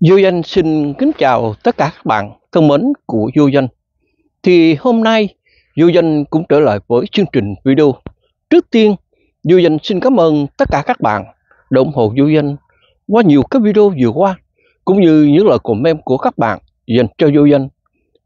Du Danh xin kính chào tất cả các bạn thân mến của Du Danh. Thì hôm nay Du Danh cũng trở lại với chương trình video. Trước tiên, Du Danh xin cảm ơn tất cả các bạn đã ủng hộ Du Danh qua nhiều cái video vừa qua cũng như những lời comment của các bạn dành cho Du Danh.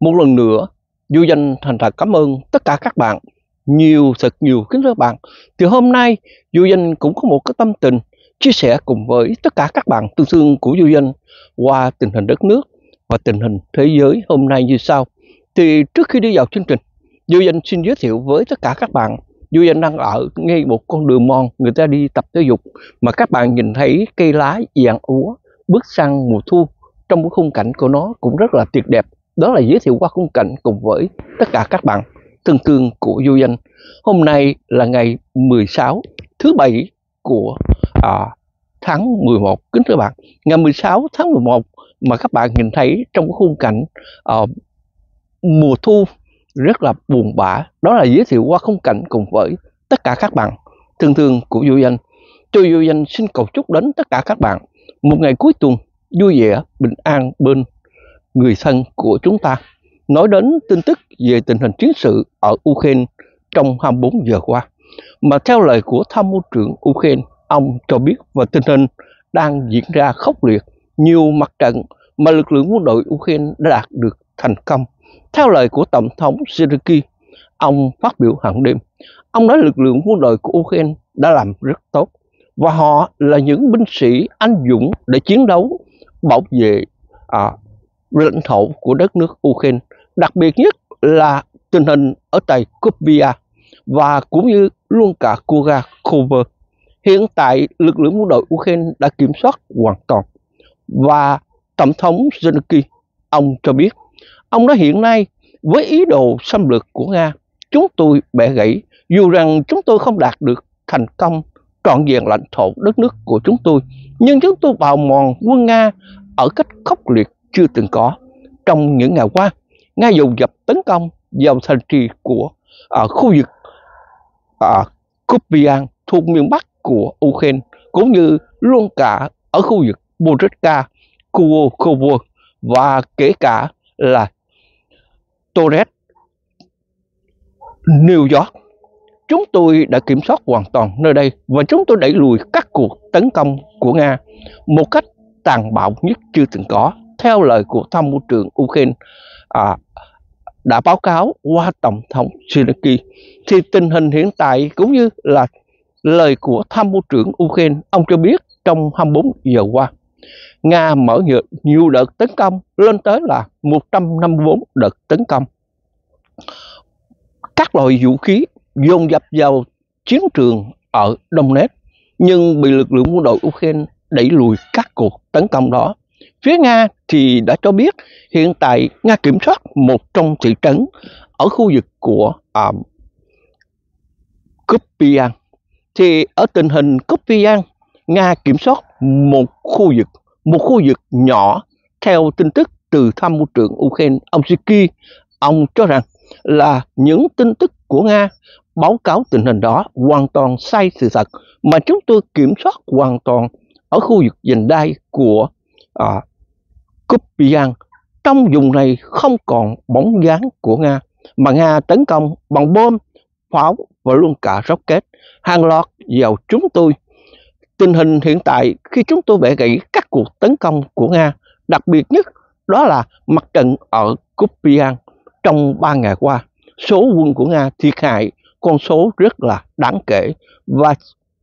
Một lần nữa, Du Danh thành thật cảm ơn tất cả các bạn nhiều thật nhiều kính thưa các bạn. Thì hôm nay Du Danh cũng có một cái tâm tình chia sẻ cùng với tất cả các bạn tương thương của Du Danh qua tình hình đất nước và tình hình thế giới hôm nay như sau. Thì trước khi đi vào chương trình, Du Danh xin giới thiệu với tất cả các bạn Du Danh đang ở ngay một con đường mòn người ta đi tập thể dục mà các bạn nhìn thấy cây lá vàng úa bước sang mùa thu trong cái khung cảnh của nó cũng rất là tuyệt đẹp. Đó là giới thiệu qua khung cảnh cùng với tất cả các bạn thân thương của Du Danh. Hôm nay là ngày 16 thứ bảy của à, tháng 11 kính thưa bạn ngày 16 tháng 11 mà các bạn nhìn thấy trong cái khung cảnh uh, mùa thu rất là buồn bã đó là giới thiệu qua khung cảnh cùng với tất cả các bạn. Thương thương của du danh. Tôi du danh xin cầu chúc đến tất cả các bạn một ngày cuối tuần vui vẻ bình an bên người thân của chúng ta. Nói đến tin tức về tình hình chiến sự ở Ukraine trong 24 giờ qua mà theo lời của tham mưu trưởng Ukraine ông cho biết và tình hình đang diễn ra khốc liệt nhiều mặt trận mà lực lượng quân đội Ukraine đã đạt được thành công. Theo lời của Tổng thống Zelensky, ông phát biểu hàng đêm, ông nói lực lượng quân đội của Ukraine đã làm rất tốt và họ là những binh sĩ anh dũng để chiến đấu bảo vệ à, lãnh thổ của đất nước Ukraine. Đặc biệt nhất là tình hình ở tại Kupia và cũng như luôn cả Kuga Kover. Hiện tại lực lượng quân đội Ukraine đã kiểm soát hoàn toàn. Và Tổng thống Zelensky ông cho biết ông nói hiện nay với ý đồ xâm lược của Nga chúng tôi bẻ gãy. Dù rằng chúng tôi không đạt được thành công trọn vẹn lãnh thổ đất nước của chúng tôi nhưng chúng tôi bào mòn quân Nga ở cách khốc liệt chưa từng có. Trong những ngày qua Nga dùng dập tấn công vào thành trì của uh, khu vực uh, Kupian thuộc miền Bắc của Ukraine cũng như luôn cả ở khu vực Borodka, Kuokovo và kể cả là Torres, New York. Chúng tôi đã kiểm soát hoàn toàn nơi đây và chúng tôi đẩy lùi các cuộc tấn công của Nga một cách tàn bạo nhất chưa từng có. Theo lời của tham mưu trưởng Ukraine à, đã báo cáo qua Tổng thống Zelensky thì tình hình hiện tại cũng như là lời của tham mưu trưởng Ukraine, ông cho biết trong 24 giờ qua, Nga mở nhiều, nhiều đợt tấn công lên tới là 154 đợt tấn công. Các loại vũ khí dồn dập vào chiến trường ở Donetsk nhưng bị lực lượng quân đội Ukraine đẩy lùi các cuộc tấn công đó. Phía Nga thì đã cho biết hiện tại Nga kiểm soát một trong thị trấn ở khu vực của à, um, Kupian thì ở tình hình Kupian, Nga kiểm soát một khu vực, một khu vực nhỏ theo tin tức từ tham mưu trưởng Ukraine, ông Siki, ông cho rằng là những tin tức của Nga báo cáo tình hình đó hoàn toàn sai sự thật mà chúng tôi kiểm soát hoàn toàn ở khu vực giành đai của à, Kupian. Trong vùng này không còn bóng dáng của Nga mà Nga tấn công bằng bom, pháo và luôn cả rocket hàng loạt vào chúng tôi. Tình hình hiện tại khi chúng tôi bẻ gãy các cuộc tấn công của Nga, đặc biệt nhất đó là mặt trận ở Kupian trong 3 ngày qua. Số quân của Nga thiệt hại con số rất là đáng kể và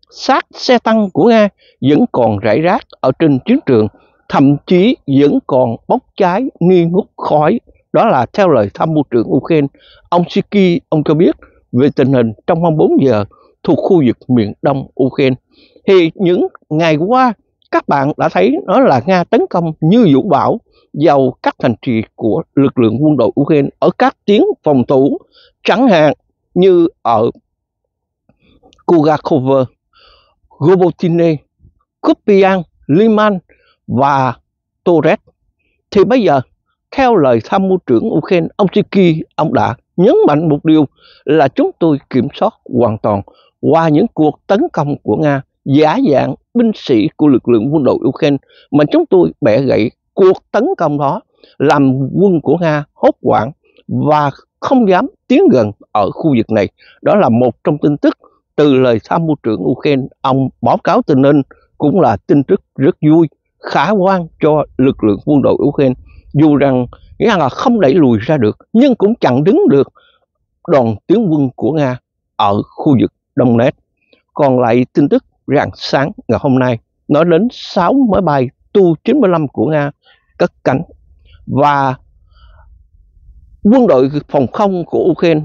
xác xe tăng của Nga vẫn còn rải rác ở trên chiến trường, thậm chí vẫn còn bốc cháy nghi ngút khói. Đó là theo lời tham mưu trưởng Ukraine. Ông Siki, ông cho biết về tình hình trong 24 giờ thuộc khu vực miền đông Ukraine. Thì những ngày qua các bạn đã thấy nó là Nga tấn công như vũ bão vào các thành trì của lực lượng quân đội Ukraine ở các tuyến phòng thủ chẳng hạn như ở Kugakovo, Gobotine, Kupian, Liman và Torres. Thì bây giờ, theo lời tham mưu trưởng Ukraine, ông Siki, ông đã nhấn mạnh một điều là chúng tôi kiểm soát hoàn toàn qua những cuộc tấn công của Nga giả dạng binh sĩ của lực lượng quân đội Ukraine mà chúng tôi bẻ gãy cuộc tấn công đó làm quân của Nga hốt hoảng và không dám tiến gần ở khu vực này. Đó là một trong tin tức từ lời tham mưu trưởng Ukraine, ông báo cáo tình hình cũng là tin tức rất vui, khả quan cho lực lượng quân đội Ukraine. Dù rằng nghĩa là không đẩy lùi ra được, nhưng cũng chặn đứng được đoàn tiến quân của Nga ở khu vực Đông Nét. Còn lại tin tức rạng sáng ngày hôm nay nói đến 6 máy bay Tu-95 của Nga cất cánh và quân đội phòng không của Ukraine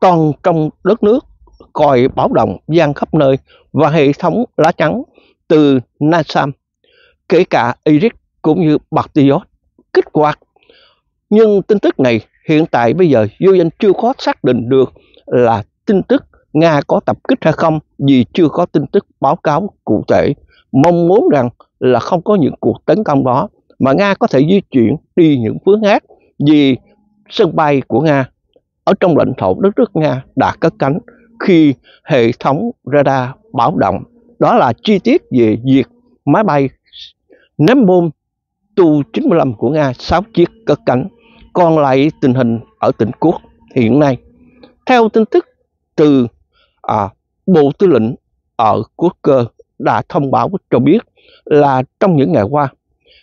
toàn trong đất nước còi báo động gian khắp nơi và hệ thống lá trắng từ NASAM kể cả Iris cũng như Patriot kích hoạt nhưng tin tức này hiện tại bây giờ vô danh chưa có xác định được là tin tức Nga có tập kích hay không vì chưa có tin tức báo cáo cụ thể. Mong muốn rằng là không có những cuộc tấn công đó, mà Nga có thể di chuyển đi những phương khác vì sân bay của Nga ở trong lãnh thổ đất nước Nga đã cất cánh khi hệ thống radar báo động. Đó là chi tiết về việc máy bay ném bom Tu-95 của Nga 6 chiếc cất cánh. Còn lại tình hình ở tỉnh Quốc hiện nay. Theo tin tức từ à, Bộ Tư lệnh ở Quốc cơ đã thông báo cho biết là trong những ngày qua,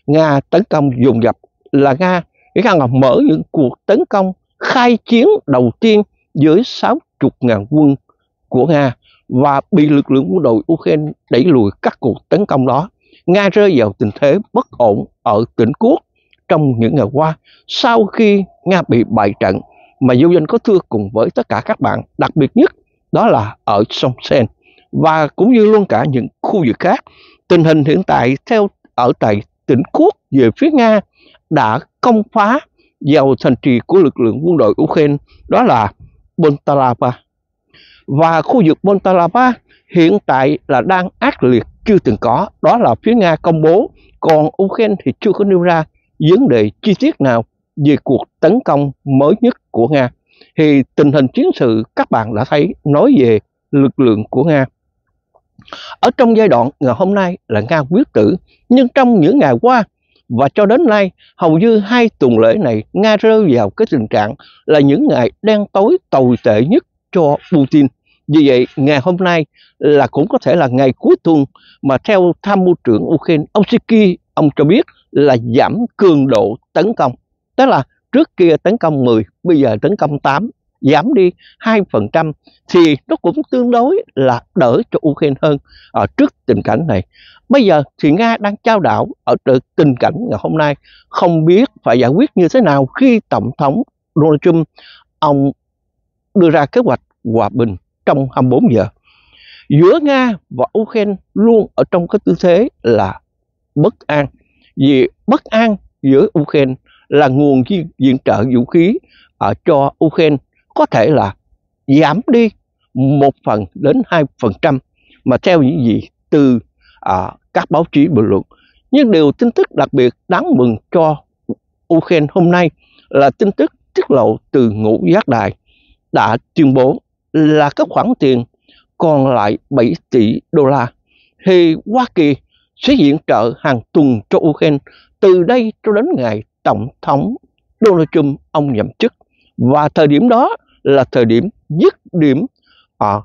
Nga tấn công dồn dập là Nga Nga là mở những cuộc tấn công khai chiến đầu tiên với 60.000 quân của Nga và bị lực lượng quân đội Ukraine đẩy lùi các cuộc tấn công đó. Nga rơi vào tình thế bất ổn ở tỉnh Quốc trong những ngày qua, sau khi Nga bị bại trận, mà du danh có thưa cùng với tất cả các bạn, đặc biệt nhất đó là ở sông Sen, và cũng như luôn cả những khu vực khác, tình hình hiện tại theo, ở tại tỉnh Quốc về phía Nga đã công phá vào thành trì của lực lượng quân đội Ukraine, đó là Bontalava. Và khu vực Bontalava hiện tại là đang ác liệt chưa từng có, đó là phía Nga công bố, còn Ukraine thì chưa có nêu ra vấn đề chi tiết nào về cuộc tấn công mới nhất của Nga? Thì tình hình chiến sự các bạn đã thấy nói về lực lượng của Nga. Ở trong giai đoạn ngày hôm nay là Nga quyết tử, nhưng trong những ngày qua và cho đến nay, hầu như hai tuần lễ này Nga rơi vào cái tình trạng là những ngày đen tối tồi tệ nhất cho Putin. Vì vậy, ngày hôm nay là cũng có thể là ngày cuối tuần mà theo tham mưu trưởng Ukraine, ông Siki, ông cho biết là giảm cường độ tấn công tức là trước kia tấn công 10 bây giờ tấn công 8 giảm đi 2% thì nó cũng tương đối là đỡ cho Ukraine hơn ở trước tình cảnh này. Bây giờ thì Nga đang trao đảo ở tình cảnh ngày hôm nay, không biết phải giải quyết như thế nào khi Tổng thống Donald Trump, ông đưa ra kế hoạch hòa bình trong 24 giờ. Giữa Nga và Ukraine luôn ở trong cái tư thế là bất an. Vì bất an giữa Ukraine là nguồn viện trợ vũ khí ở cho Ukraine có thể là giảm đi một phần đến hai phần trăm mà theo những gì từ à, các báo chí bình luận. Nhưng điều tin tức đặc biệt đáng mừng cho Ukraine hôm nay là tin tức tiết lộ từ ngũ giác đài đã tuyên bố là các khoản tiền còn lại 7 tỷ đô la. Thì Hoa Kỳ sẽ viện trợ hàng tuần cho Ukraine. Từ đây cho đến ngày Tổng thống Donald Trump ông nhậm chức. Và thời điểm đó là thời điểm dứt điểm à,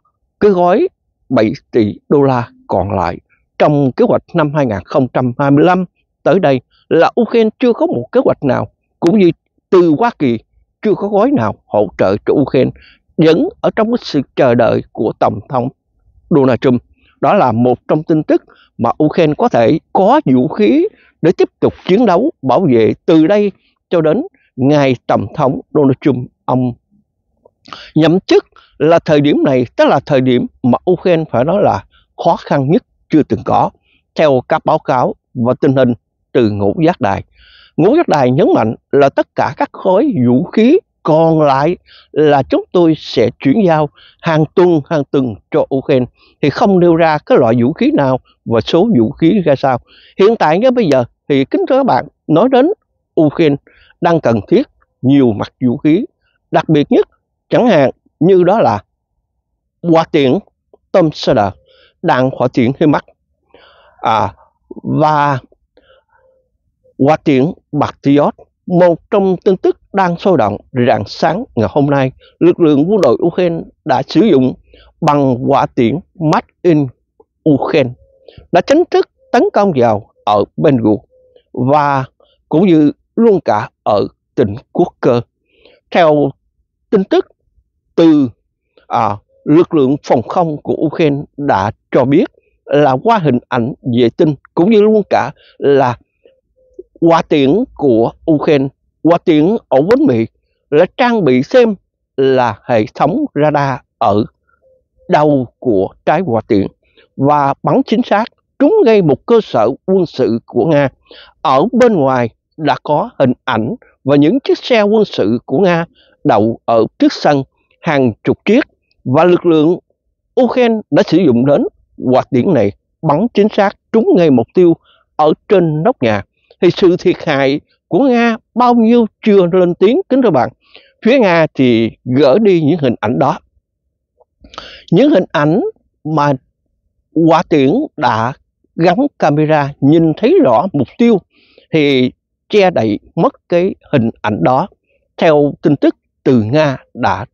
cái gói 7 tỷ đô la còn lại. Trong kế hoạch năm 2025 tới đây là Ukraine chưa có một kế hoạch nào cũng như từ Hoa Kỳ chưa có gói nào hỗ trợ cho Ukraine vẫn ở trong cái sự chờ đợi của Tổng thống Donald Trump. Đó là một trong tin tức mà Ukraine có thể có vũ khí để tiếp tục chiến đấu, bảo vệ từ đây cho đến ngày Tổng thống Donald Trump. Ông nhậm chức là thời điểm này, tức là thời điểm mà Ukraine phải nói là khó khăn nhất chưa từng có, theo các báo cáo và tình hình từ ngũ giác đài. Ngũ giác đài nhấn mạnh là tất cả các khối vũ khí còn lại là chúng tôi sẽ chuyển giao hàng tuần hàng tuần cho Ukraine. Thì không nêu ra cái loại vũ khí nào và số vũ khí ra sao. Hiện tại ngay bây giờ thì kính thưa các bạn nói đến Ukraine đang cần thiết nhiều mặt vũ khí. Đặc biệt nhất chẳng hạn như đó là quả tiễn tôm sơ đờ đạn hỏa tiễn HIMARS à, và hỏa tiễn Patriot một trong tin tức đang sôi động rạng sáng ngày hôm nay lực lượng quân đội Ukraine đã sử dụng bằng quả tiễn Made in Ukraine đã chính thức tấn công vào ở Bengu và cũng như luôn cả ở tỉnh Quốc Cơ. Theo tin tức từ à, lực lượng phòng không của Ukraine đã cho biết là qua hình ảnh vệ tinh cũng như luôn cả là quả tiễn của Ukraine, Quả tiếng ở Vân Mỹ là trang bị xem là hệ thống radar ở đầu của trái quả tiễn và bắn chính xác trúng ngay một cơ sở quân sự của Nga. Ở bên ngoài đã có hình ảnh và những chiếc xe quân sự của Nga đậu ở trước sân hàng chục chiếc và lực lượng Ukraine đã sử dụng đến quả tiễn này bắn chính xác trúng ngay mục tiêu ở trên nóc nhà. Thì sự thiệt hại của Nga bao nhiêu chưa lên tiếng, kính thưa bạn. Phía Nga thì gỡ đi những hình ảnh đó. Những hình ảnh mà quả tiễn đã gắn camera nhìn thấy rõ mục tiêu thì che đậy mất cái hình ảnh đó theo tin tức từ Nga đã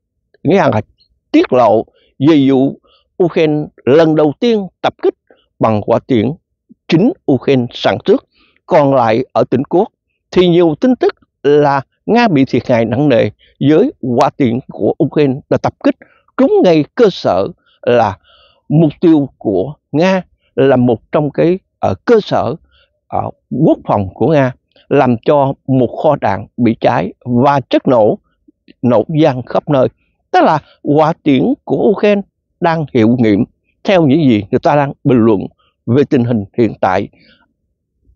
nghĩa là tiết lộ về vụ Ukraine lần đầu tiên tập kích bằng quả tiễn chính Ukraine sản xuất, còn lại ở tỉnh Quốc thì nhiều tin tức là Nga bị thiệt hại nặng nề với hỏa tiễn của Ukraine đã tập kích trúng ngay cơ sở là mục tiêu của Nga là một trong cái ở cơ sở ở quốc phòng của Nga, làm cho một kho đạn bị cháy và chất nổ nổ gian khắp nơi. Tức là hỏa tiễn của Ukraine đang hiệu nghiệm theo những gì người ta đang bình luận về tình hình hiện tại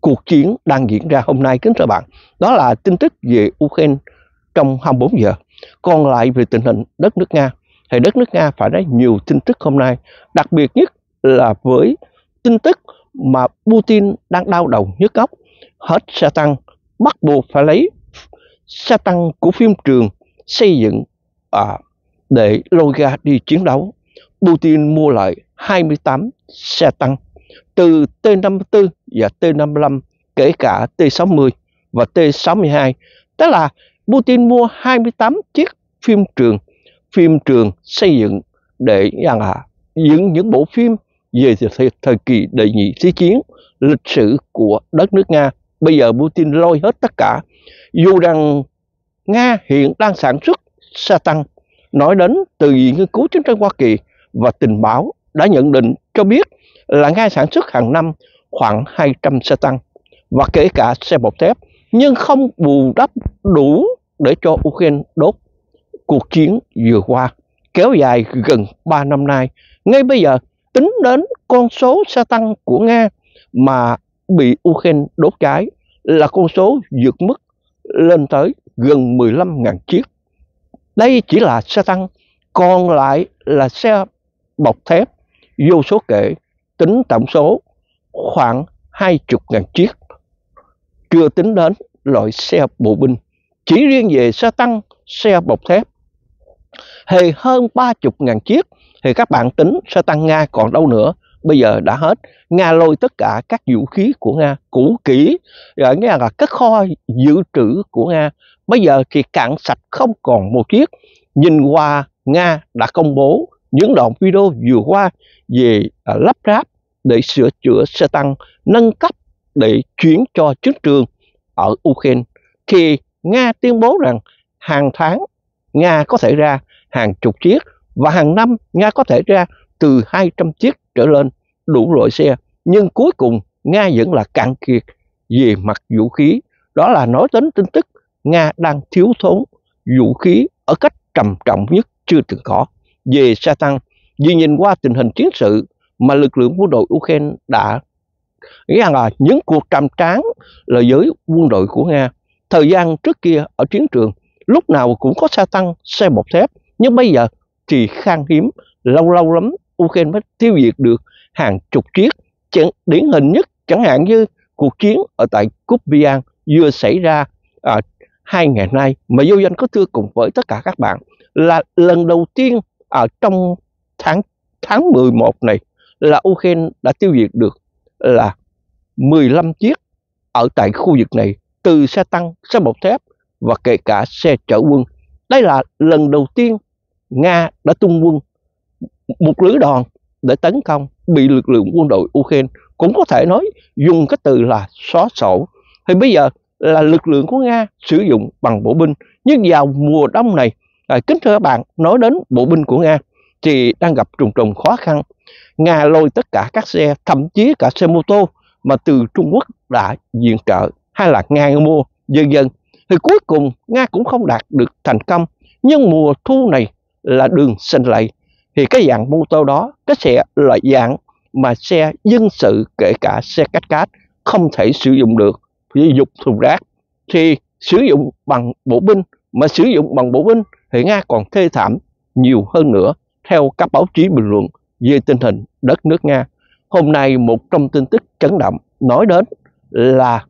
cuộc chiến đang diễn ra hôm nay kính thưa bạn. Đó là tin tức về Ukraine trong 24 giờ. Còn lại về tình hình đất nước Nga thì đất nước Nga phải nói nhiều tin tức hôm nay, đặc biệt nhất là với tin tức mà Putin đang đau đầu nhức óc hết xe tăng bắt buộc phải lấy xe tăng của phim trường xây dựng à, để lôi ra đi chiến đấu. Putin mua lại 28 xe tăng từ T-54 và T-55 kể cả T-60 và T-62. Tức là Putin mua 28 chiếc phim trường phim trường xây dựng để rằng là dựng những bộ phim về thời, thời kỳ đệ nhị thế chiến lịch sử của đất nước Nga bây giờ Putin lôi hết tất cả dù rằng Nga hiện đang sản xuất xe tăng nói đến từ viện nghiên cứu chiến tranh Hoa Kỳ và tình báo đã nhận định cho biết là Nga sản xuất hàng năm khoảng 200 xe tăng và kể cả xe bọc thép nhưng không bù đắp đủ để cho Ukraine đốt cuộc chiến vừa qua kéo dài gần 3 năm nay. Ngay bây giờ tính đến con số xe tăng của Nga mà bị Ukraine đốt cháy là con số vượt mức lên tới gần 15.000 chiếc. Đây chỉ là xe tăng, còn lại là xe bọc thép vô số kể, tính tổng số khoảng 20.000 chiếc. Chưa tính đến loại xe bộ binh. Chỉ riêng về xe tăng, xe bọc thép thì hơn 30.000 chiếc thì các bạn tính xe tăng Nga còn đâu nữa bây giờ đã hết Nga lôi tất cả các vũ khí của Nga cũ kỹ rồi nghĩa là các kho dự trữ của Nga bây giờ thì cạn sạch không còn một chiếc nhìn qua Nga đã công bố những đoạn video vừa qua về à, lắp ráp để sửa chữa xe tăng, nâng cấp để chuyển cho chiến trường ở Ukraine. Thì Nga tuyên bố rằng hàng tháng Nga có thể ra hàng chục chiếc và hàng năm Nga có thể ra từ 200 chiếc trở lên, đủ loại xe. Nhưng cuối cùng Nga vẫn là cạn kiệt về mặt vũ khí. Đó là nói đến tin tức Nga đang thiếu thốn vũ khí ở cách trầm trọng nhất chưa từng có. Về xe tăng, vì nhìn qua tình hình chiến sự mà lực lượng quân đội Ukraine đã nghĩ rằng là những cuộc trầm tráng là với quân đội của Nga. Thời gian trước kia ở chiến trường lúc nào cũng có xe tăng xe bọc thép nhưng bây giờ thì khan hiếm lâu lâu lắm Ukraine mới tiêu diệt được hàng chục chiếc chẳng, điển hình nhất chẳng hạn như cuộc chiến ở tại Kupian vừa xảy ra à, hai ngày nay mà vô danh có thưa cùng với tất cả các bạn là lần đầu tiên ở trong tháng tháng 11 này là Ukraine đã tiêu diệt được là 15 chiếc ở tại khu vực này từ xe tăng, xe bọc thép và kể cả xe chở quân. Đây là lần đầu tiên Nga đã tung quân một lưới đòn để tấn công bị lực lượng quân đội Ukraine. Cũng có thể nói dùng cái từ là xóa sổ. Thì bây giờ là lực lượng của Nga sử dụng bằng bộ binh. Nhưng vào mùa đông này à, kính thưa các bạn nói đến bộ binh của Nga thì đang gặp trùng trùng khó khăn. Nga lôi tất cả các xe, thậm chí cả xe mô tô mà từ Trung Quốc đã viện trợ hay là Nga mua dân dân thì cuối cùng, Nga cũng không đạt được thành công, nhưng mùa thu này là đường xanh lầy. Thì cái dạng mô tô đó, cái xe loại dạng mà xe dân sự, kể cả xe cát cát, không thể sử dụng được. Vì dục thùng rác, thì sử dụng bằng bộ binh mà sử dụng bằng bộ binh thì Nga còn thê thảm nhiều hơn nữa, theo các báo chí bình luận về tình hình đất nước Nga. Hôm nay một trong tin tức chấn động nói đến là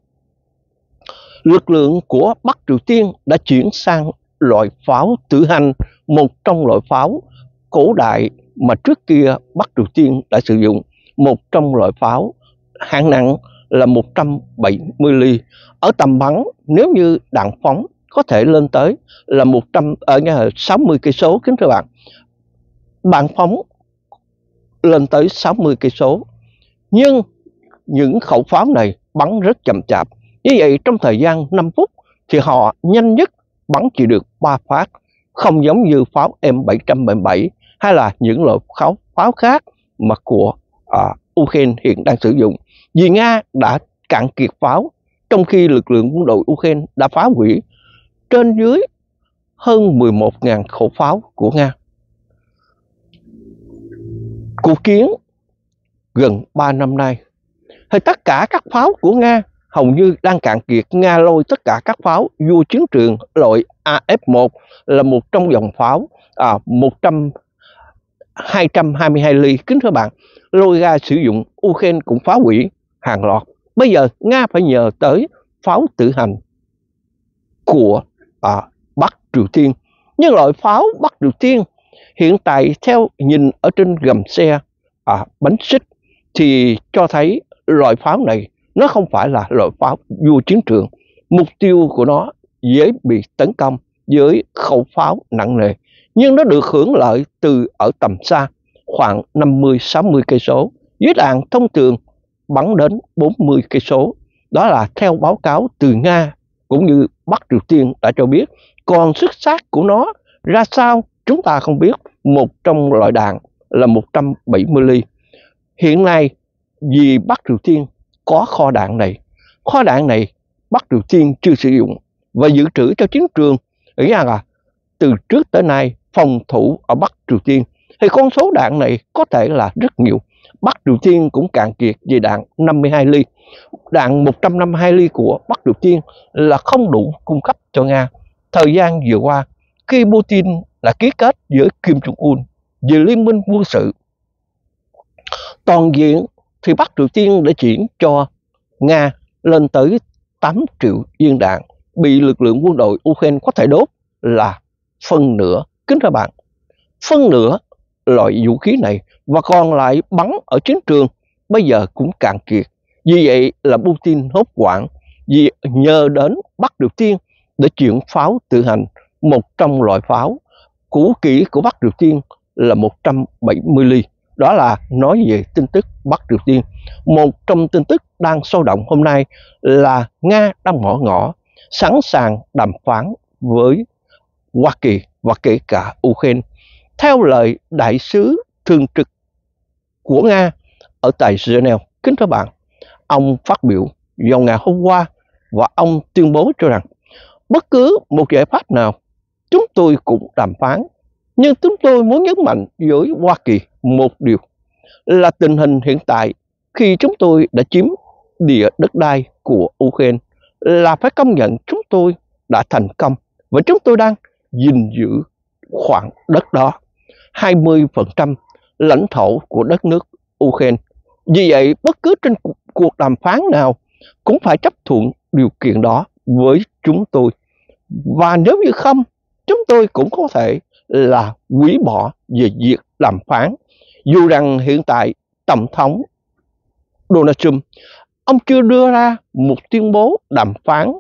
lực lượng của Bắc Triều Tiên đã chuyển sang loại pháo tự hành, một trong loại pháo cổ đại mà trước kia Bắc Triều Tiên đã sử dụng, một trong loại pháo hạng nặng là 170 ly. Ở tầm bắn nếu như đạn phóng có thể lên tới là 100 ở nhà 60 cây số kính thưa bạn. Bạn phóng lên tới 60 cây số. Nhưng những khẩu pháo này bắn rất chậm chạp. Như vậy trong thời gian 5 phút thì họ nhanh nhất bắn chỉ được 3 phát, không giống như pháo M777 hay là những loại pháo pháo khác mà của à, Ukraine hiện đang sử dụng. Vì Nga đã cạn kiệt pháo trong khi lực lượng quân đội Ukraine đã phá hủy trên dưới hơn 11.000 khẩu pháo của Nga. Cuộc chiến gần 3 năm nay thì tất cả các pháo của Nga hầu như đang cạn kiệt. Nga lôi tất cả các pháo vua chiến trường loại AF-1 là một trong dòng pháo à, 100 222 ly. Kính thưa bạn, lôi ra sử dụng Ukraine cũng phá hủy hàng loạt. Bây giờ Nga phải nhờ tới pháo tự hành của à, Bắc Triều Tiên. Nhưng loại pháo Bắc Triều Tiên hiện tại theo nhìn ở trên gầm xe à, bánh xích thì cho thấy loại pháo này nó không phải là loại pháo vua chiến trường. Mục tiêu của nó dễ bị tấn công với khẩu pháo nặng nề nhưng nó được hưởng lợi từ ở tầm xa khoảng 50-60 cây số với đạn thông thường bắn đến 40 cây số. Đó là theo báo cáo từ Nga cũng như Bắc Triều Tiên đã cho biết. Còn sức sát của nó ra sao chúng ta không biết. Một trong loại đạn là 170 ly. Hiện nay vì Bắc Triều Tiên có kho đạn này, kho đạn này Bắc Triều Tiên chưa sử dụng và dự trữ cho chiến trường nghĩ rằng là từ trước tới nay phòng thủ ở Bắc Triều Tiên thì con số đạn này có thể là rất nhiều. Bắc Triều Tiên cũng cạn kiệt về đạn 52 ly. Đạn 152 ly của Bắc Triều Tiên là không đủ cung cấp cho Nga. Thời gian vừa qua, khi Putin là ký kết với Kim Jong-un về liên minh quân sự toàn diện thì Bắc Triều Tiên đã chuyển cho Nga lên tới 8 triệu viên đạn bị lực lượng quân đội Ukraine có thể đốt là phân nửa. Kính thưa bạn, phân nửa loại vũ khí này và còn lại bắn ở chiến trường bây giờ cũng cạn kiệt. Vì vậy là Putin hốt hoảng vì nhờ đến Bắc Triều Tiên để chuyển pháo tự hành một trong loại pháo cũ kỹ của Bắc Triều Tiên là 170 ly. Đó là nói về tin tức Bắc Triều Tiên. Một trong tin tức đang sôi động hôm nay là Nga đang ngõ ngõ sẵn sàng đàm phán với Hoa Kỳ và kể cả Ukraine. Theo lời đại sứ thường trực của Nga ở tại Geneva, kính thưa bạn, ông phát biểu vào ngày hôm qua và ông tuyên bố cho rằng bất cứ một giải pháp nào chúng tôi cũng đàm phán nhưng chúng tôi muốn nhấn mạnh với Hoa Kỳ một điều là tình hình hiện tại khi chúng tôi đã chiếm địa đất đai của Ukraine là phải công nhận chúng tôi đã thành công và chúng tôi đang gìn giữ khoảng đất đó 20% lãnh thổ của đất nước Ukraine. Vì vậy, bất cứ trên cuộc đàm phán nào cũng phải chấp thuận điều kiện đó với chúng tôi. Và nếu như không, chúng tôi cũng có thể là hủy bỏ về việc đàm phán. Dù rằng hiện tại Tổng thống Donald Trump ông chưa đưa ra một tuyên bố đàm phán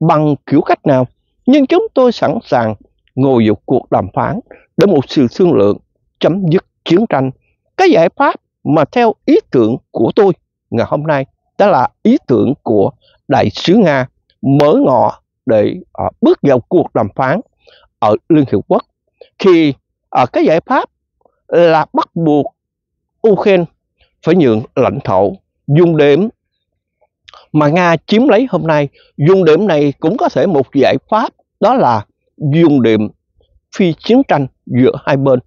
bằng kiểu cách nào, nhưng chúng tôi sẵn sàng ngồi vào cuộc đàm phán để một sự thương lượng chấm dứt chiến tranh. Cái giải pháp mà theo ý tưởng của tôi ngày hôm nay đó là ý tưởng của đại sứ Nga mở ngọ để uh, bước vào cuộc đàm phán ở Liên Hiệp Quốc thì à, cái giải pháp là bắt buộc Ukraine phải nhượng lãnh thổ dung điểm mà Nga chiếm lấy hôm nay dung điểm này cũng có thể một giải pháp đó là dung điểm phi chiến tranh giữa hai bên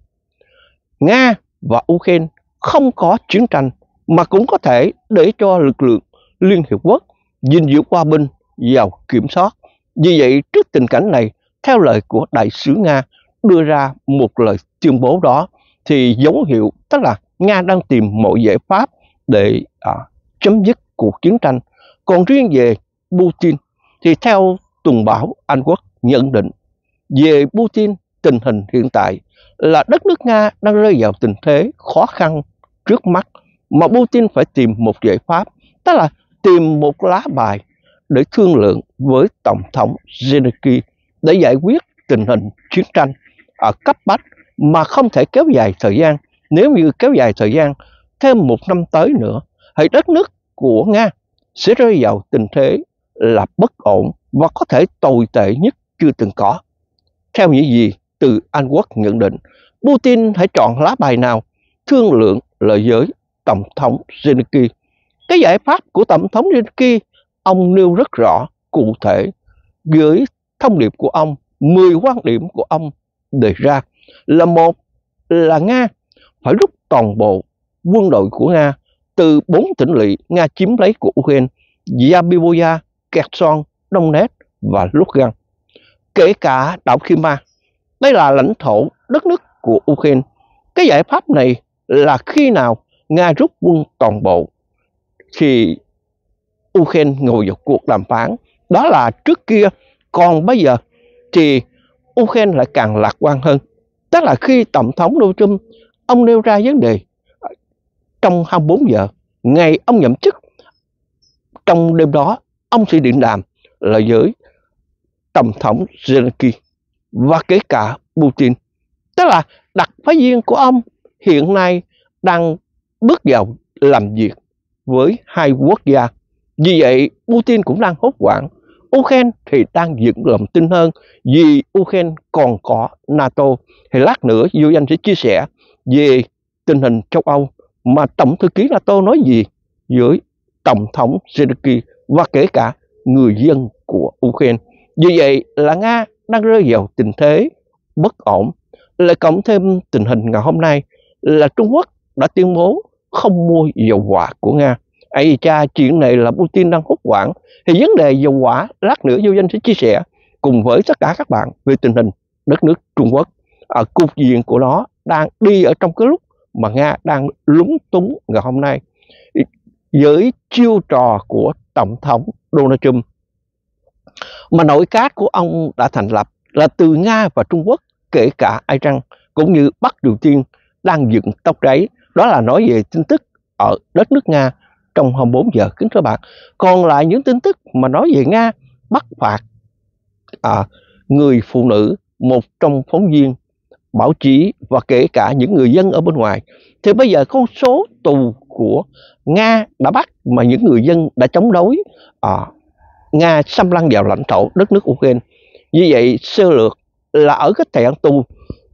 Nga và Ukraine không có chiến tranh mà cũng có thể để cho lực lượng Liên Hiệp Quốc gìn giữ hòa bình vào kiểm soát. Vì vậy, trước tình cảnh này, theo lời của Đại sứ Nga đưa ra một lời tuyên bố đó, thì dấu hiệu tức là Nga đang tìm mọi giải pháp để à, chấm dứt cuộc chiến tranh. Còn riêng về Putin, thì theo tuần báo Anh Quốc nhận định về Putin tình hình hiện tại là đất nước Nga đang rơi vào tình thế khó khăn trước mắt mà Putin phải tìm một giải pháp, tức là tìm một lá bài để thương lượng với Tổng thống Zelensky để giải quyết tình hình chiến tranh ở cấp bách mà không thể kéo dài thời gian. Nếu như kéo dài thời gian thêm một năm tới nữa, thì đất nước của Nga sẽ rơi vào tình thế là bất ổn và có thể tồi tệ nhất chưa từng có. Theo những gì từ Anh Quốc nhận định, Putin hãy chọn lá bài nào thương lượng lợi giới Tổng thống Zelensky. Cái giải pháp của Tổng thống Zelensky, ông nêu rất rõ, cụ thể, với thông điệp của ông, 10 quan điểm của ông đề ra là một là Nga phải rút toàn bộ quân đội của Nga từ bốn tỉnh lỵ Nga chiếm lấy của Ukraine, Zabivoya, Kherson, Donetsk và Lugansk, kể cả đảo Crimea. Đây là lãnh thổ đất nước của Ukraine. Cái giải pháp này là khi nào Nga rút quân toàn bộ thì Ukraine ngồi vào cuộc đàm phán. Đó là trước kia, còn bây giờ thì Ukraine lại càng lạc quan hơn. Tức là khi Tổng thống Donald Trump, ông nêu ra vấn đề à, trong 24 giờ, ngày ông nhậm chức, trong đêm đó, ông sẽ điện đàm là với Tổng thống Zelensky và kể cả Putin. Tức là đặc phái viên của ông hiện nay đang bước vào làm việc với hai quốc gia. Vì vậy, Putin cũng đang hốt hoảng. Ukraine thì đang dựng lòng tin hơn vì Ukraine còn có NATO. Thì lát nữa Du Anh sẽ chia sẻ về tình hình châu Âu mà Tổng thư ký NATO nói gì với Tổng thống Zelensky và kể cả người dân của Ukraine. Vì vậy là Nga đang rơi vào tình thế bất ổn. Lại cộng thêm tình hình ngày hôm nay là Trung Quốc đã tuyên bố không mua dầu hỏa của Nga. Ây cha, chuyện này là Putin đang hốt hoảng. Thì vấn đề dầu hỏa, lát nữa Vô Danh sẽ chia sẻ cùng với tất cả các bạn về tình hình đất nước Trung Quốc. ở cục diện của nó đang đi ở trong cái lúc mà Nga đang lúng túng ngày hôm nay với chiêu trò của Tổng thống Donald Trump. Mà nội các của ông đã thành lập là từ Nga và Trung Quốc, kể cả Iran, cũng như Bắc Triều Tiên đang dựng tóc đáy đó là nói về tin tức ở đất nước Nga trong 24 giờ. Kính thưa bạn còn lại những tin tức mà nói về Nga bắt phạt à, người phụ nữ một trong phóng viên báo chí và kể cả những người dân ở bên ngoài. Thì bây giờ con số tù của Nga đã bắt mà những người dân đã chống đối à, Nga xâm lăng vào lãnh thổ đất nước Ukraine. Như vậy sơ lược là ở cái thẻ tù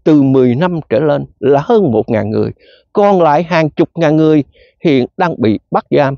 từ 10 năm trở lên là hơn 1.000 người, còn lại hàng chục ngàn người hiện đang bị bắt giam.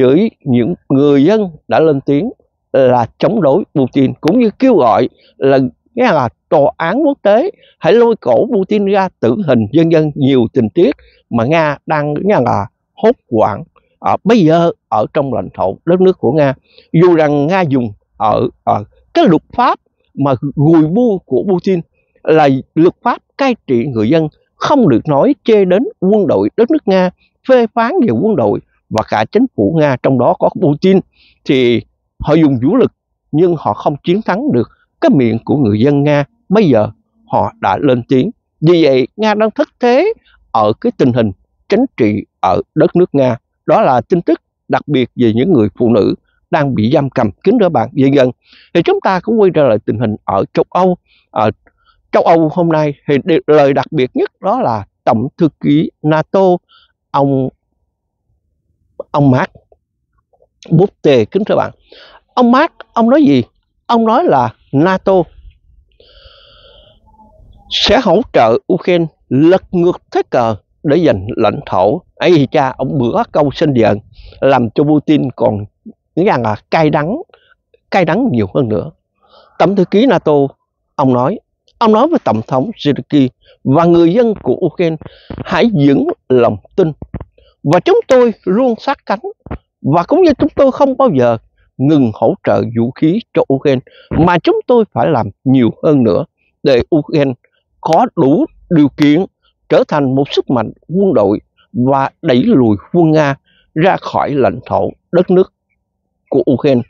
Với những người dân đã lên tiếng là chống đối Putin cũng như kêu gọi là nghe là tòa án quốc tế hãy lôi cổ Putin ra tử hình dân dân nhiều tình tiết mà Nga đang nghe là hốt hoảng. À, bây giờ ở trong lãnh thổ đất nước của Nga dù rằng Nga dùng ở, ở cái luật pháp mà gùi bu của Putin là luật pháp cai trị người dân không được nói chê đến quân đội đất nước Nga, phê phán về quân đội và cả chính phủ Nga trong đó có Putin thì họ dùng vũ lực nhưng họ không chiến thắng được cái miệng của người dân Nga. Bây giờ họ đã lên tiếng. Vì vậy Nga đang thất thế ở cái tình hình chính trị ở đất nước Nga. Đó là tin tức đặc biệt về những người phụ nữ đang bị giam cầm kính đó bạn dân dân thì chúng ta cũng quay trở lại tình hình ở châu Âu ở châu Âu hôm nay thì lời đặc biệt nhất đó là tổng thư ký NATO, ông ông Mark Rutte. Kính thưa bạn, ông Mark, ông nói gì? Ông nói là NATO sẽ hỗ trợ Ukraine lật ngược thế cờ để giành lãnh thổ. Ấy cha, ông bữa câu sinh giận làm cho Putin còn nghĩ rằng là cay đắng cay đắng nhiều hơn nữa. Tổng thư ký NATO, ông nói ông nói với tổng thống Zelensky, và người dân của Ukraine, hãy giữ lòng tin và chúng tôi luôn sát cánh và cũng như chúng tôi không bao giờ ngừng hỗ trợ vũ khí cho Ukraine, mà chúng tôi phải làm nhiều hơn nữa để Ukraine có đủ điều kiện trở thành một sức mạnh quân đội và đẩy lùi quân Nga ra khỏi lãnh thổ đất nước của Ukraine.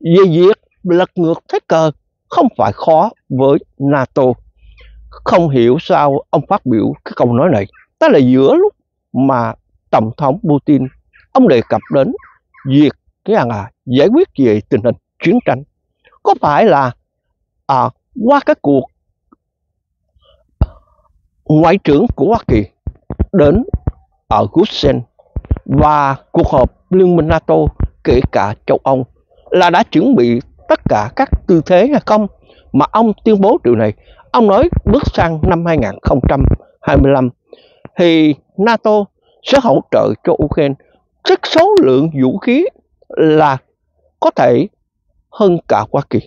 Về việc lật ngược thế cờ không phải khó với NATO. Không hiểu sao ông phát biểu cái câu nói này. Đó là giữa lúc mà Tổng thống Putin ông đề cập đến việc cái rằng là giải quyết về tình hình chiến tranh. Có phải là à, qua các cuộc ngoại trưởng của Hoa Kỳ đến ở Bruxelles và cuộc họp Liên minh NATO kể cả châu Âu là đã chuẩn bị tất cả các tư thế hay không mà ông tuyên bố điều này. Ông nói bước sang năm 2025 thì NATO sẽ hỗ trợ cho Ukraine. Rất số lượng vũ khí là có thể hơn cả Hoa Kỳ.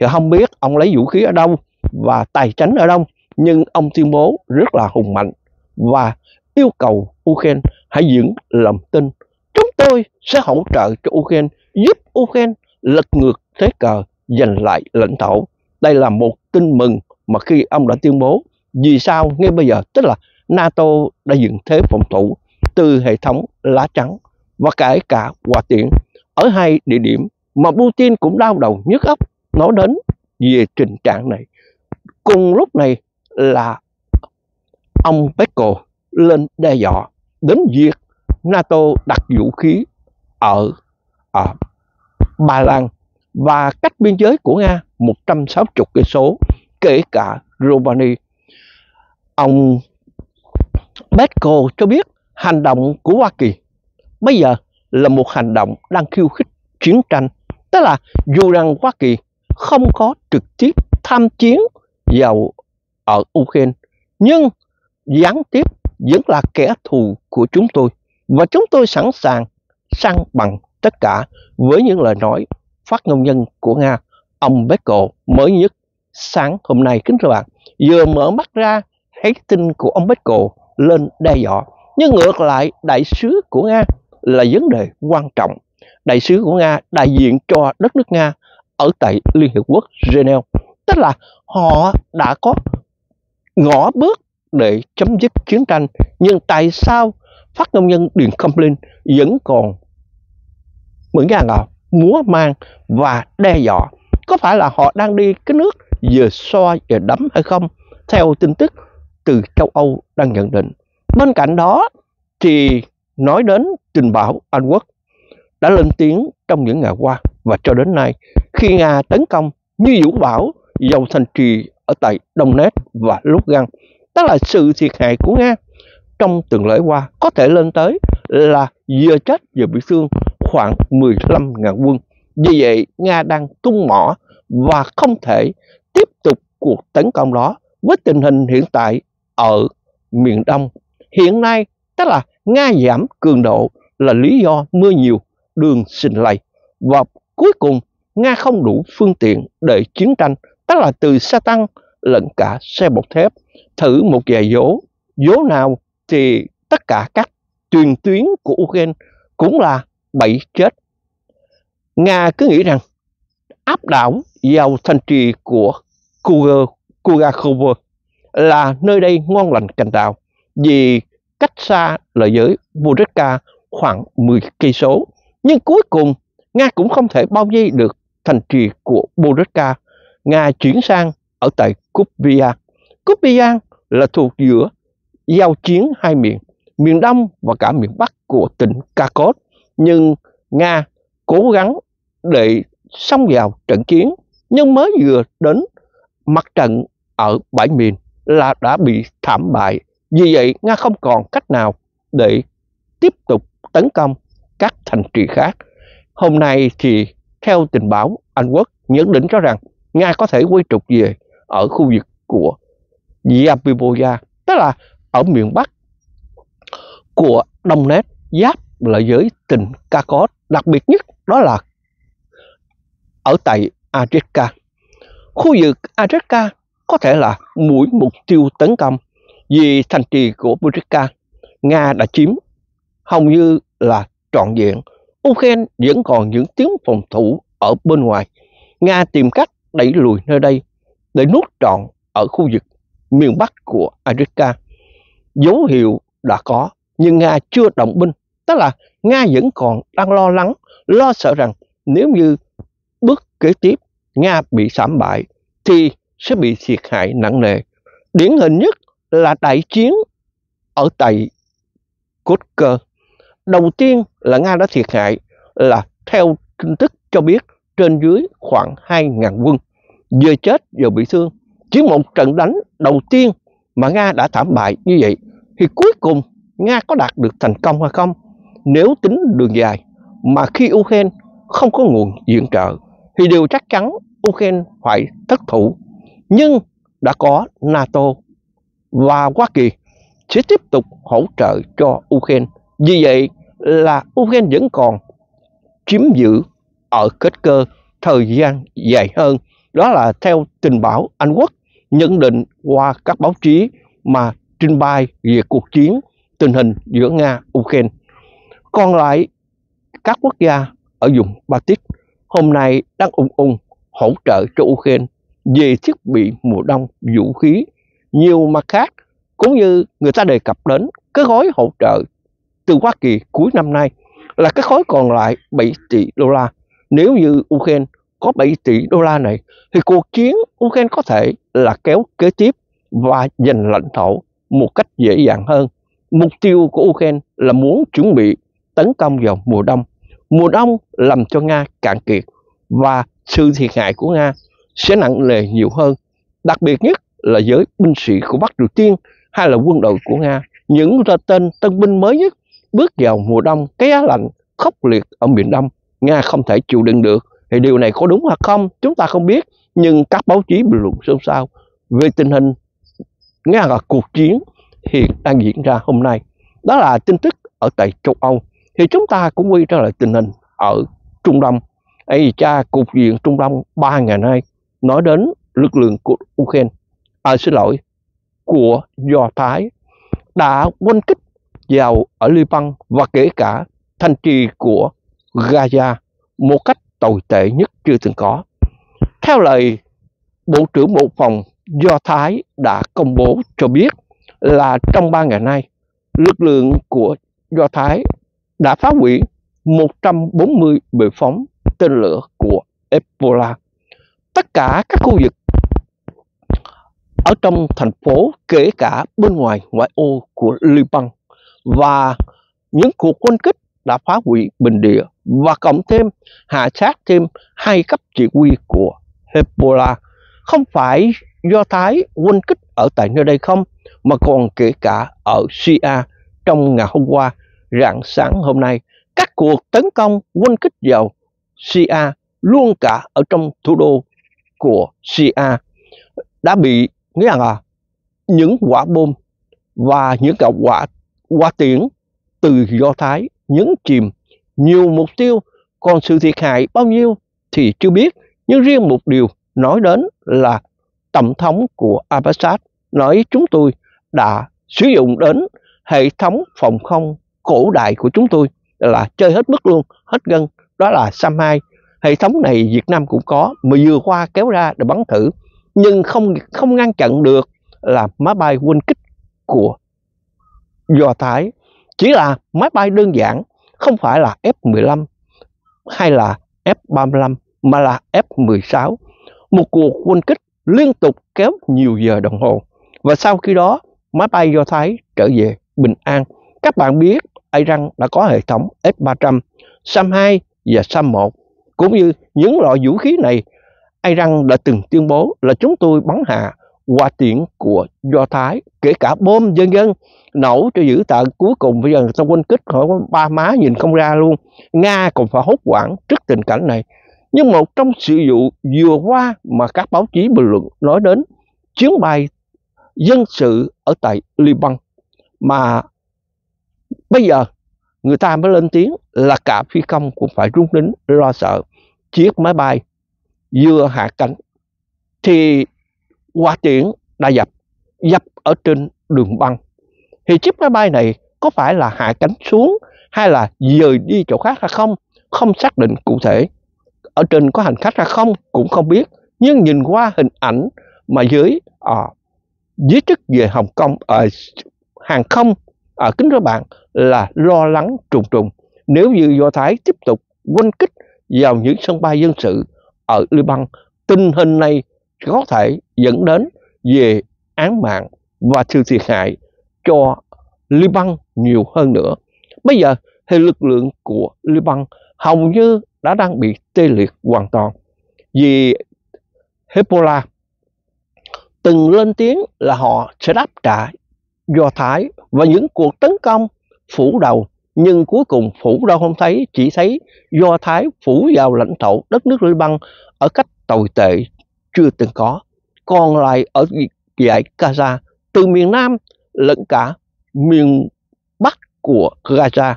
Thì không biết ông lấy vũ khí ở đâu và tài chính ở đâu nhưng ông tuyên bố rất là hùng mạnh và yêu cầu Ukraine hãy giữ lòng tin. Chúng tôi sẽ hỗ trợ cho Ukraine, giúp Ukraine lật ngược thế cờ, giành lại lãnh thổ. Đây là một tin mừng mà khi ông đã tuyên bố. Vì sao ngay bây giờ? Tức là NATO đã dựng thế phòng thủ từ hệ thống lá trắng và kể cả hòa tiện ở hai địa điểm mà Putin cũng đau đầu nhức óc nói đến về tình trạng này. Cùng lúc này là ông Peko lên đe dọa đến việc NATO đặt vũ khí ở, ở Ba Lan và cách biên giới của Nga 160 cây số, kể cả Romania. Ông Peko cho biết hành động của Hoa Kỳ bây giờ là một hành động đang khiêu khích chiến tranh. Tức là dù rằng Hoa Kỳ không có trực tiếp tham chiến vào ở Ukraine, nhưng gián tiếp vẫn là kẻ thù của chúng tôi và chúng tôi sẵn sàng săn bằng tất cả với những lời nói phát ngôn nhân của Nga, ông Beko, mới nhất sáng hôm nay. Kính thưa bạn, vừa mở mắt ra, thấy tin của ông Beko lên đe dọa. Nhưng ngược lại, đại sứ của Nga là vấn đề quan trọng. Đại sứ của Nga đại diện cho đất nước Nga ở tại Liên Hiệp Quốc Geneva. Tức là họ đã có ngõ bước để chấm dứt chiến tranh, nhưng tại sao phát ngôn nhân Điện Kremlin vẫn còn mượn ra ngào à? Múa mang và đe dọa. Có phải là họ đang đi cái nước vừa soi vừa đấm hay không? Theo tin tức từ châu Âu đang nhận định. Bên cạnh đó, thì nói đến tình báo Anh Quốc, đã lên tiếng trong những ngày qua và cho đến nay, khi Nga tấn công như vũ bão dầu thành trì ở tại Donetsk và Lugansk. Đó là sự thiệt hại của Nga. Trong tuần lễ qua, có thể lên tới là vừa chết vừa bị thương khoảng 15.000 quân. Vì vậy, Nga đang tung mỏ và không thể tiếp tục cuộc tấn công đó với tình hình hiện tại ở miền Đông. Hiện nay, tức là Nga giảm cường độ là lý do mưa nhiều, đường sinh lầy. Và cuối cùng, Nga không đủ phương tiện để chiến tranh, tức là từ xe tăng lẫn cả xe bọc thép. Thử một vài dố, dố nào thì tất cả các truyền tuyến của Ukraine cũng là bảy chết. Nga cứ nghĩ rằng áp đảo vào thành trì của Kugakovo là nơi đây ngon lành cành đào vì cách xa là giới Buretka khoảng 10 cây số. Nhưng cuối cùng Nga cũng không thể bao vây được thành trì của Buretka. Nga chuyển sang ở tại Kupia. Kupia là thuộc giữa giao chiến hai miền, miền Đông và cả miền Bắc của tỉnh Kakot. Nhưng Nga cố gắng để xông vào trận chiến nhưng mới vừa đến mặt trận ở bãi miền là đã bị thảm bại. Vì vậy Nga không còn cách nào để tiếp tục tấn công các thành trì khác. Hôm nay thì theo tình báo Anh Quốc nhận định cho rằng Nga có thể quay trục về ở khu vực của Zaporizhia, tức là ở miền Bắc của Đông Nét giáp là tình cao có, đặc biệt nhất đó là ở tại Azovka. Khu vực Azovka có thể là mũi mục tiêu tấn công vì thành trì của Burika Nga đã chiếm, hầu như là trọn vẹn. Ukraine vẫn còn những tiếng phòng thủ ở bên ngoài. Nga tìm cách đẩy lùi nơi đây để nuốt trọn ở khu vực miền Bắc của Azovka. Dấu hiệu đã có, nhưng Nga chưa động binh. Tức là Nga vẫn còn đang lo lắng, lo sợ rằng nếu như bước kế tiếp Nga bị sảm bại thì sẽ bị thiệt hại nặng nề. Điển hình nhất là đại chiến ở tại Cốt Cơ. Đầu tiên là Nga đã thiệt hại là theo tin tức cho biết trên dưới khoảng 2.000 quân, vừa chết vừa bị thương. Chỉ một trận đánh đầu tiên mà Nga đã thảm bại như vậy thì cuối cùng Nga có đạt được thành công hay không? Nếu tính đường dài mà khi Ukraine không có nguồn viện trợ thì điều chắc chắn Ukraine phải thất thủ. Nhưng đã có NATO và Hoa Kỳ sẽ tiếp tục hỗ trợ cho Ukraine. Vì vậy là Ukraine vẫn còn chiếm giữ ở kết cơ thời gian dài hơn. Đó là theo tình báo Anh Quốc nhận định qua các báo chí mà trình bày về cuộc chiến tình hình giữa Nga, Ukraine. Còn lại các quốc gia ở vùng Baltic hôm nay đang ung ung hỗ trợ cho Ukraine về thiết bị mùa đông, vũ khí, nhiều mặt khác cũng như người ta đề cập đến cái gói hỗ trợ từ Hoa Kỳ cuối năm nay là cái khối còn lại 7 tỷ đô la. Nếu như Ukraine có 7 tỷ đô la này thì cuộc chiến Ukraine có thể là kéo kế tiếp và giành lãnh thổ một cách dễ dàng hơn. Mục tiêu của Ukraine là muốn chuẩn bị tấn công vào mùa đông. Mùa đông làm cho Nga cạn kiệt và sự thiệt hại của Nga sẽ nặng nề nhiều hơn. Đặc biệt nhất là giới binh sĩ của Bắc Triều Tiên hay là quân đội của Nga. Những tên tân binh mới nhất bước vào mùa đông cái giá lạnh khốc liệt ở miền Đông. Nga không thể chịu đựng được. Thì điều này có đúng hoặc không, chúng ta không biết. Nhưng các báo chí bình luận xôn xao về tình hình Nga là cuộc chiến hiện đang diễn ra hôm nay. Đó là tin tức ở tại châu Âu. Thì chúng ta cũng quay trở lại tình hình ở Trung Đông. Ây cha cục diện Trung Đông 3 ngày nay nói đến lực lượng của Ukraine, à, xin lỗi, của Do Thái đã quân kích vào ở Liban và kể cả thành trì của Gaza một cách tồi tệ nhất chưa từng có. Theo lời Bộ trưởng Bộ Phòng Do Thái đã công bố cho biết là trong 3 ngày nay, lực lượng của Do Thái đã phá hủy 140 bệ phóng tên lửa của Ebola. Tất cả các khu vực ở trong thành phố, kể cả bên ngoài, ngoại ô của Liban, và những cuộc quân kích đã phá hủy bình địa và cộng thêm hạ sát thêm hai cấp chỉ huy của Hezbollah không phải do Thái quân kích ở tại nơi đây không, mà còn kể cả ở Syria trong ngày hôm qua rạng sáng hôm nay các cuộc tấn công quân kích vào Syria luôn cả ở trong thủ đô của Syria đã bị nghĩa là những quả bom và những cọc quả, quả tiễn từ Do Thái nhấn chìm nhiều mục tiêu còn sự thiệt hại bao nhiêu thì chưa biết. Nhưng riêng một điều nói đến là tổng thống của Abbasad nói chúng tôi đã sử dụng đến hệ thống phòng không cổ đại của chúng tôi là chơi hết mức luôn, hết gân, đó là Sam 2 hệ thống này Việt Nam cũng có, mà vừa qua kéo ra để bắn thử. Nhưng không không ngăn chặn được là máy bay quân kích của Do Thái. Chỉ là máy bay đơn giản, không phải là F-15 hay là F-35 mà là F-16 một cuộc quân kích liên tục kéo nhiều giờ đồng hồ. Và sau khi đó máy bay Do Thái trở về bình an. Các bạn biết Iran đã có hệ thống S-300 SAM 2 và SAM 1 cũng như những loại vũ khí này, Iran đã từng tuyên bố là chúng tôi bắn hạ qua tiễn của Do Thái, kể cả bom dân dân, nổ cho giữ tận cuối cùng. Bây giờ người ta quân kích khỏi ba má nhìn không ra luôn. Nga còn phải hốt hoảng trước tình cảnh này. Nhưng một trong sự vụ vừa qua mà các báo chí bình luận nói đến, chuyến bay dân sự ở tại Liban, mà bây giờ người ta mới lên tiếng là cả phi công cũng phải rung rinh lo sợ. Chiếc máy bay vừa hạ cánh thì qua tiễn đã dập dập ở trên đường băng. Thì chiếc máy bay này có phải là hạ cánh xuống hay là dời đi chỗ khác hay không không xác định cụ thể. Ở trên có hành khách hay không cũng không biết nhưng nhìn qua hình ảnh mà dưới à, giới chức về Hồng Kông ở à, hàng không à, kính thưa bạn là lo lắng trùng trùng nếu như Do Thái tiếp tục quân kích vào những sân bay dân sự ở Liban tình hình này có thể dẫn đến về án mạng và sự thiệt hại cho Liban nhiều hơn nữa. Bây giờ thì lực lượng của Liban hầu như đã đang bị tê liệt hoàn toàn vì Hezbollah từng lên tiếng là họ sẽ đáp trả Do Thái và những cuộc tấn công phủ đầu. Nhưng cuối cùng phủ đâu không thấy, chỉ thấy Do Thái phủ vào lãnh thổ đất nước Liban ở cách tồi tệ chưa từng có. Còn lại ở giải Gaza, từ miền Nam lẫn cả miền Bắc của Gaza.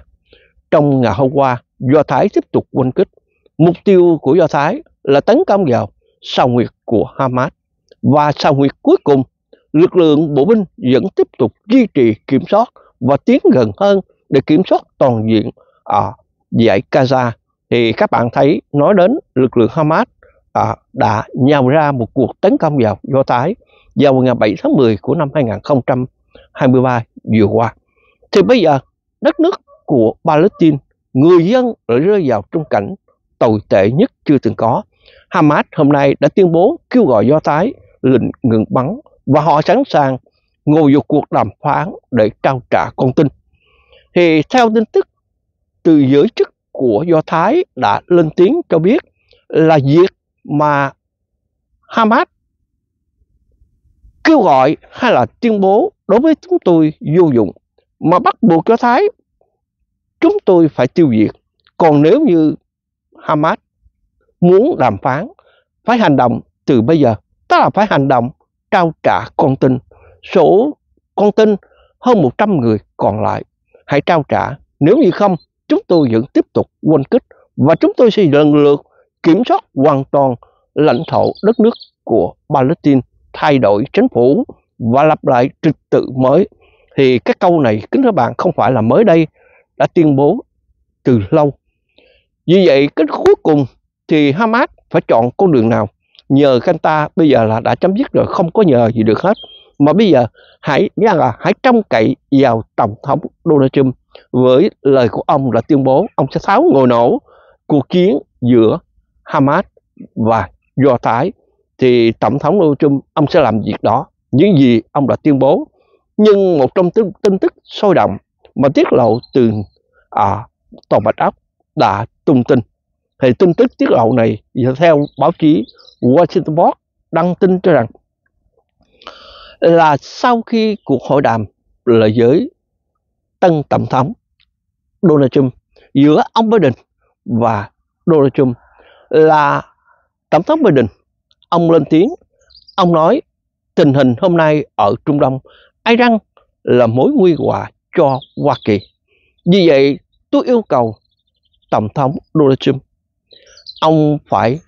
Trong ngày hôm qua, Do Thái tiếp tục quân kích. Mục tiêu của Do Thái là tấn công vào sao nguyệt của Hamas. Và sao nguyệt cuối cùng lực lượng bộ binh vẫn tiếp tục duy trì kiểm soát và tiến gần hơn để kiểm soát toàn diện à, ở giải Gaza thì các bạn thấy nói đến lực lượng Hamas à, đã nhào ra một cuộc tấn công vào Do Thái vào ngày 7 tháng 10 của năm 2023 vừa qua. Thì bây giờ đất nước của Palestine, người dân lại rơi vào trong cảnh tồi tệ nhất chưa từng có. Hamas hôm nay đã tuyên bố kêu gọi Do Thái lệnh ngừng bắn và họ sẵn sàng ngồi vào cuộc đàm phán để trao trả con tin. Thì theo tin tức từ giới chức của Do Thái đã lên tiếng cho biết là việc mà Hamas kêu gọi hay là tuyên bố đối với chúng tôi vô dụng mà bắt buộc do Thái chúng tôi phải tiêu diệt. Còn nếu như Hamas muốn đàm phán phải hành động từ bây giờ, tức là phải hành động trao trả con tin. Số con tin hơn 100 người còn lại hãy trao trả. Nếu như không, chúng tôi vẫn tiếp tục quân kích và chúng tôi sẽ lần lượt kiểm soát hoàn toàn lãnh thổ đất nước của Palestine, thay đổi chính phủ và lập lại trật tự mới. Thì cái câu này kính thưa bạn không phải là mới đây, đã tuyên bố từ lâu. Vì vậy, cái cuối cùng thì Hamas phải chọn con đường nào? Nhờ ta bây giờ là đã chấm dứt rồi, không có nhờ gì được hết. Mà bây giờ hãy nghĩa là hãy trông cậy vào Tổng thống Donald Trump với lời của ông là tuyên bố ông sẽ tháo ngồi nổ cuộc chiến giữa Hamas và Do Thái. Thì Tổng thống Donald Trump ông sẽ làm việc đó. Những gì ông đã tuyên bố. Nhưng một trong tin, tin tức sôi động mà tiết lộ từ à, Tòa Bạch Ốc đã tung tin thì tin tức tiết lộ này theo báo chí Washington Post đăng tin cho rằng là sau khi cuộc hội đàm là với tân tổng thống Donald Trump giữa ông Biden và Donald Trump là tổng thống Biden, ông lên tiếng. Ông nói, tình hình hôm nay ở Trung Đông ai răng là mối nguy họa cho Hoa Kỳ. Vì vậy, tôi yêu cầu tổng thống Donald Trump ông phải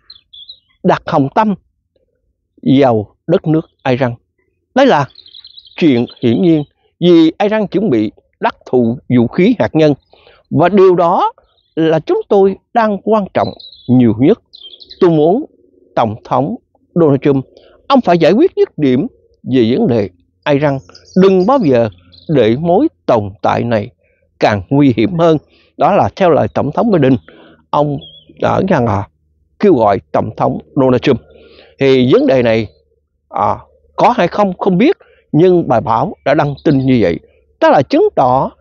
đặt hồng tâm vào đất nước Iran. Đấy là chuyện hiển nhiên vì Iran chuẩn bị đắc thụ vũ khí hạt nhân và điều đó là chúng tôi đang quan trọng nhiều nhất. Tôi muốn Tổng thống Donald Trump ông phải giải quyết dứt điểm về vấn đề Iran. Đừng bao giờ để mối tồn tại này càng nguy hiểm hơn. Đó là theo lời Tổng thống Biden, ông đã rằng là kêu gọi Tổng thống Donald Trump. Thì vấn đề này à, có hay không không biết, nhưng bài báo đã đăng tin như vậy. Đó là chứng tỏ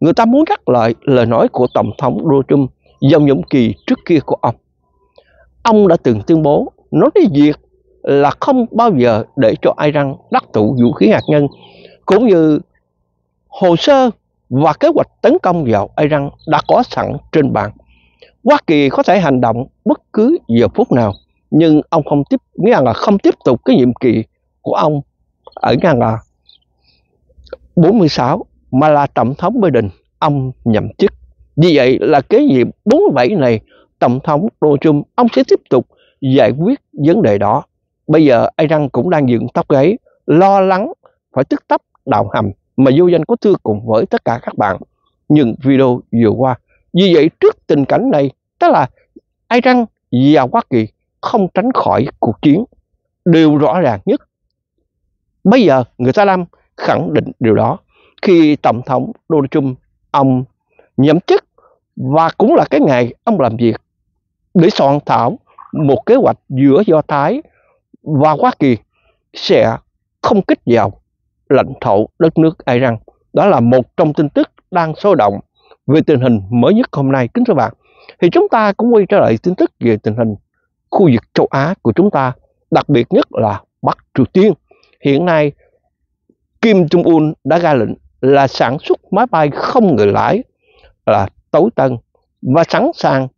người ta muốn nhắc lại lời nói của Tổng thống Donald Trump vào nhiệm kỳ trước kia của ông. Ông đã từng tuyên bố nói đến việc là không bao giờ để cho Iran đắc thủ vũ khí hạt nhân cũng như hồ sơ và kế hoạch tấn công vào Iran đã có sẵn trên bàn. Hoa Kỳ có thể hành động bất cứ giờ phút nào, nhưng ông không tiếp nghĩa là không tiếp tục cái nhiệm kỳ của ông ở ngang là 46 mà là tổng thống Biden ông nhậm chức. Vì vậy là kế nhiệm 47 này tổng thống Donald Trump ông sẽ tiếp tục giải quyết vấn đề đó. Bây giờ Iran cũng đang dựng tóc gáy lo lắng phải tức tốc đào hầm mà vô danh có thưa cùng với tất cả các bạn những video vừa qua. Vì vậy trước tình cảnh này, tức là Iran và Hoa Kỳ không tránh khỏi cuộc chiến đều rõ ràng nhất. Bây giờ người ta làm khẳng định điều đó khi Tổng thống Donald Trump ông nhậm chức và cũng là cái ngày ông làm việc để soạn thảo một kế hoạch giữa Do Thái và Hoa Kỳ sẽ không kích vào lãnh thổ đất nước Iran. Đó là một trong tin tức đang sôi động về tình hình mới nhất hôm nay. Kính thưa bạn, thì chúng ta cũng quay trở lại tin tức về tình hình khu vực châu Á của chúng ta, đặc biệt nhất là Bắc Triều Tiên. Hiện nay, Kim Jong-un đã ra lệnh là sản xuất máy bay không người lái là tối tân và sẵn sàng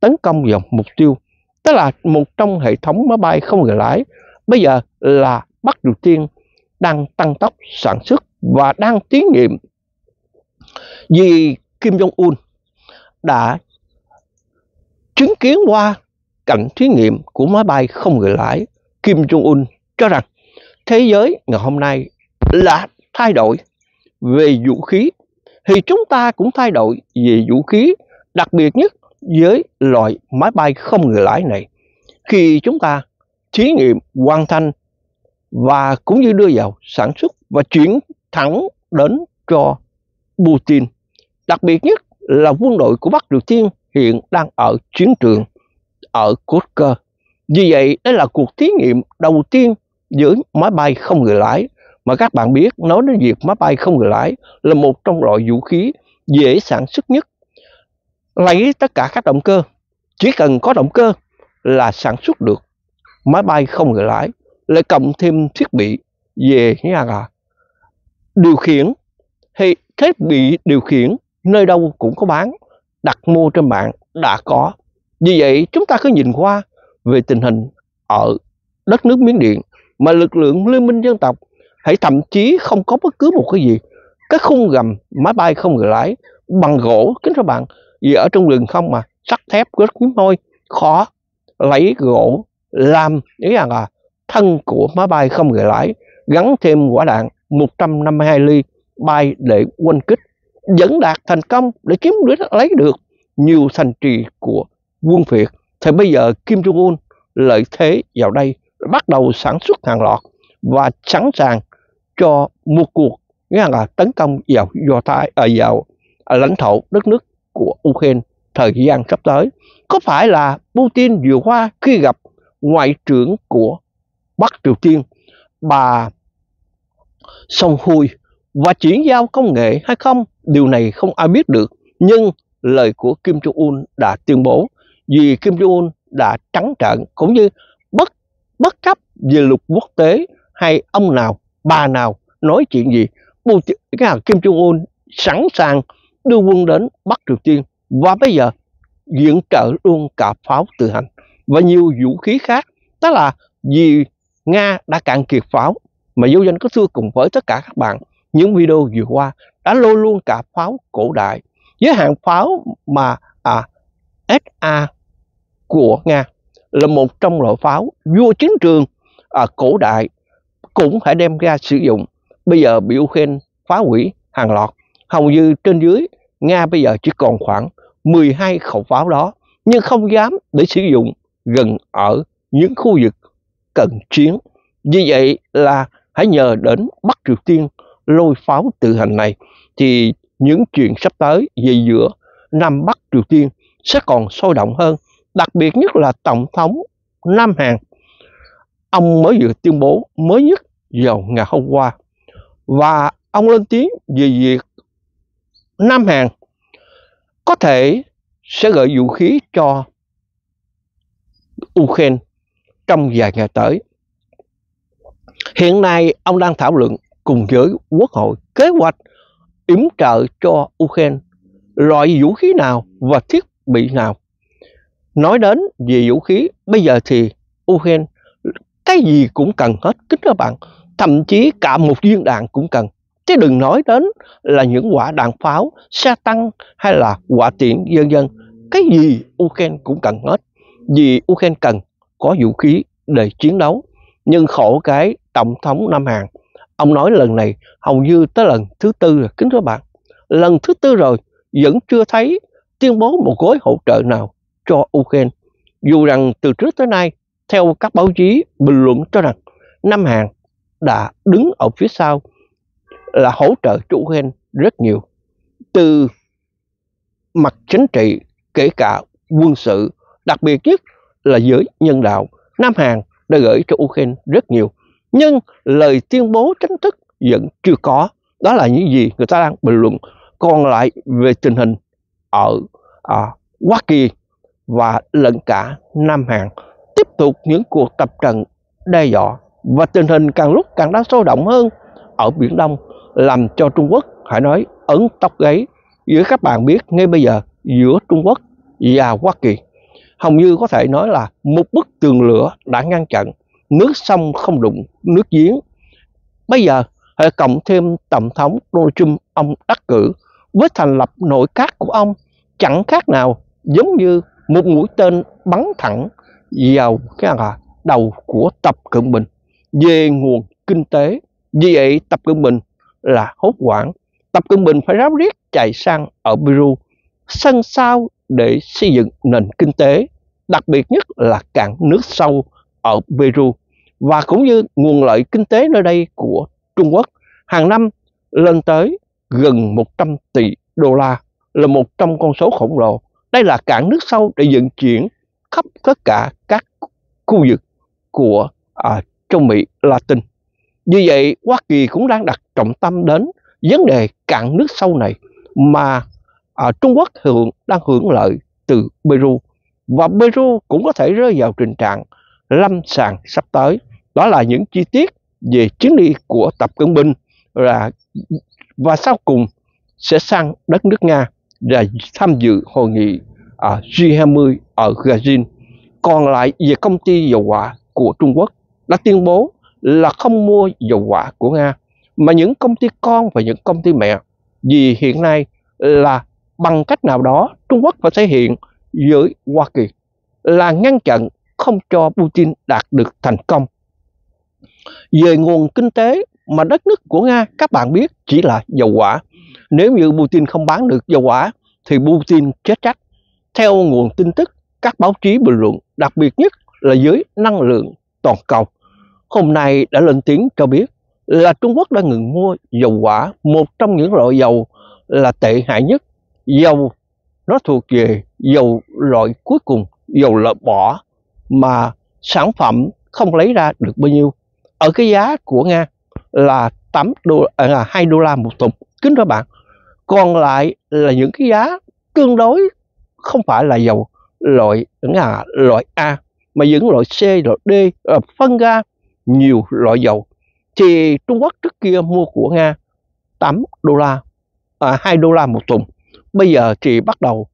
tấn công vào mục tiêu. Tức là một trong hệ thống máy bay không người lái bây giờ là Bắc Triều Tiên đang tăng tốc sản xuất và đang thí nghiệm vì Kim Jong-un đã chứng kiến qua cảnh thí nghiệm của máy bay không người lái Kim Jong-un cho rằng thế giới ngày hôm nay là thay đổi về vũ khí thì chúng ta cũng thay đổi về vũ khí, đặc biệt nhất với loại máy bay không người lái này khi chúng ta thí nghiệm, hoàn thành và cũng như đưa vào sản xuất và chuyển thẳng đến cho Putin. Đặc biệt nhất là quân đội của Bắc Triều Tiên hiện đang ở chiến trường ở Kursk. Vì vậy, đây là cuộc thí nghiệm đầu tiên giữa máy bay không người lái. Mà các bạn biết, nói đến việc máy bay không người lái là một trong loại vũ khí dễ sản xuất nhất. Lấy tất cả các động cơ, chỉ cần có động cơ là sản xuất được máy bay không người lái lại cộng thêm thiết bị về nhà là điều khiển hay thiết bị điều khiển nơi đâu cũng có bán đặt mua trên mạng đã có. Vì vậy chúng ta cứ nhìn qua về tình hình ở đất nước Miến Điện mà lực lượng liên minh dân tộc hãy thậm chí không có bất cứ một cái gì. Cái khung gầm máy bay không người lái bằng gỗ kính các bạn vì ở trong rừng không mà sắt thép rất hiếm hoi, khó lấy gỗ làm ý rằng là à, thân của máy bay không người lái gắn thêm quả đạn 152 ly bay để quân kích vẫn đạt thành công để kiếm lấy được nhiều thành trì của quân Việt thì bây giờ Kim Jong Un lợi thế vào đây bắt đầu sản xuất hàng loạt và sẵn sàng cho một cuộc nghĩa là tấn công vào do thái ở à, vào à, lãnh thổ đất nước của Ukraine thời gian sắp tới. Có phải là Putin vừa qua khi gặp ngoại trưởng của Bắc Triều Tiên bà Song Hui và chuyển giao công nghệ hay không, điều này không ai biết được. Nhưng lời của Kim Jong Un đã tuyên bố, vì Kim Jong Un đã trắng trợn cũng như bất bất chấp về luật quốc tế, hay ông nào, bà nào nói chuyện gì cái hàng Kim Jong Un sẵn sàng đưa quân đến Bắc Triều Tiên. Và bây giờ, viện trợ luôn cả pháo tự hành và nhiều vũ khí khác. Đó là vì Nga đã cạn kiệt pháo, mà vô danh có thưa cùng với tất cả các bạn những video vừa qua đã lôi luôn cả pháo cổ đại với hạng pháo mà à, SA của Nga là một trong loại pháo vua chiến trường à, cổ đại cũng phải đem ra sử dụng bây giờ bị Ukraine phá hủy hàng loạt hầu như trên dưới Nga bây giờ chỉ còn khoảng 12 khẩu pháo đó nhưng không dám để sử dụng gần ở những khu vực cận chiến. Vì vậy là hãy nhờ đến Bắc Triều Tiên lôi pháo tự hành này, thì những chuyện sắp tới về giữa Nam Bắc Triều Tiên sẽ còn sôi động hơn. Đặc biệt nhất là Tổng thống Nam Hàn. Ông mới vừa tuyên bố mới nhất vào ngày hôm qua. Và ông lên tiếng về việc Nam Hàn có thể sẽ gửi vũ khí cho Ukraine trong vài ngày tới. Hiện nay ông đang thảo luận cùng với Quốc hội kế hoạch yểm trợ cho Ukraine loại vũ khí nào và thiết bị nào. Nói đến về vũ khí, bây giờ thì Ukraine cái gì cũng cần hết kính các bạn, thậm chí cả một viên đạn cũng cần. Chứ đừng nói đến là những quả đạn pháo, xe tăng hay là quả tiễn dân dân. Cái gì Ukraine cũng cần hết. Vì Ukraine cần có vũ khí để chiến đấu. Nhưng khổ cái Tổng thống Nam Hàn, ông nói lần này hầu như tới lần thứ tư rồi, kính thưa bạn. Lần thứ tư rồi, vẫn chưa thấy tuyên bố một gói hỗ trợ nào cho Ukraine. Dù rằng từ trước tới nay, theo các báo chí bình luận cho rằng Nam Hàn đã đứng ở phía sau là hỗ trợ cho Ukraine rất nhiều. Từ mặt chính trị, kể cả quân sự, đặc biệt nhất là giới nhân đạo, Nam Hàn đã gửi cho Ukraine rất nhiều. Nhưng lời tuyên bố chính thức vẫn chưa có. Đó là những gì người ta đang bình luận. Còn lại về tình hình ở à, Hoa Kỳ và lẫn cả Nam Hàn tiếp tục những cuộc tập trận đe dọa và tình hình càng lúc càng đã sôi động hơn ở Biển Đông làm cho Trung Quốc hãy nói ấn tóc gáy giữa các bạn biết ngay bây giờ giữa Trung Quốc và Hoa Kỳ hầu như có thể nói là một bức tường lửa đã ngăn chặn nước sông không đụng nước giếng bây giờ hãy cộng thêm tổng thống Donald Trump ông đắc cử với thành lập nội các của ông chẳng khác nào giống như một mũi tên bắn thẳng vào cái là đầu của Tập Cận Bình về nguồn kinh tế. Vì vậy Tập Cận Bình là hốt hoảng. Tập Cận Bình phải ráo riết chạy sang ở Peru sân sau để xây dựng nền kinh tế, đặc biệt nhất là cảng nước sâu ở Peru và cũng như nguồn lợi kinh tế nơi đây của Trung Quốc hàng năm lên tới gần 100 tỷ đô la là một trong con số khổng lồ. Đây là cảng nước sâu để vận chuyển khắp tất cả các khu vực của à, trong Mỹ Latin. Vì vậy, Hoa Kỳ cũng đang đặt trọng tâm đến vấn đề cạn nước sâu này mà à, Trung Quốc hưởng đang hưởng lợi từ Peru và Peru cũng có thể rơi vào tình trạng lâm sàng sắp tới. Đó là những chi tiết về chiến đi của Tập Cận Bình là, và sau cùng sẽ sang đất nước Nga và tham dự hội nghị à, G20 ở Brazil. Còn lại về công ty dầu hỏa của Trung Quốc đã tuyên bố là không mua dầu hỏa của Nga, mà những công ty con và những công ty mẹ, vì hiện nay là bằng cách nào đó Trung Quốc phải thể hiện với Hoa Kỳ là ngăn chặn không cho Putin đạt được thành công. Về nguồn kinh tế mà đất nước của Nga các bạn biết chỉ là dầu hỏa. Nếu như Putin không bán được dầu hỏa thì Putin chết chắc. Theo nguồn tin tức, các báo chí bình luận, đặc biệt nhất là giới năng lượng toàn cầu, hôm nay đã lên tiếng cho biết là Trung Quốc đã ngừng mua dầu hỏa, một trong những loại dầu là tệ hại nhất. Dầu nó thuộc về dầu loại cuối cùng, dầu lợn bỏ mà sản phẩm không lấy ra được bao nhiêu. Ở cái giá của Nga là 8 đô à, là 2 đô la một thùng kính các bạn. Còn lại là những cái giá tương đối không phải là dầu loại là loại A mà những loại C, loại D, là phân ra nhiều loại dầu thì Trung Quốc trước kia mua của Nga 8 đô la, à, 2 đô la một thùng. Bây giờ thì bắt đầu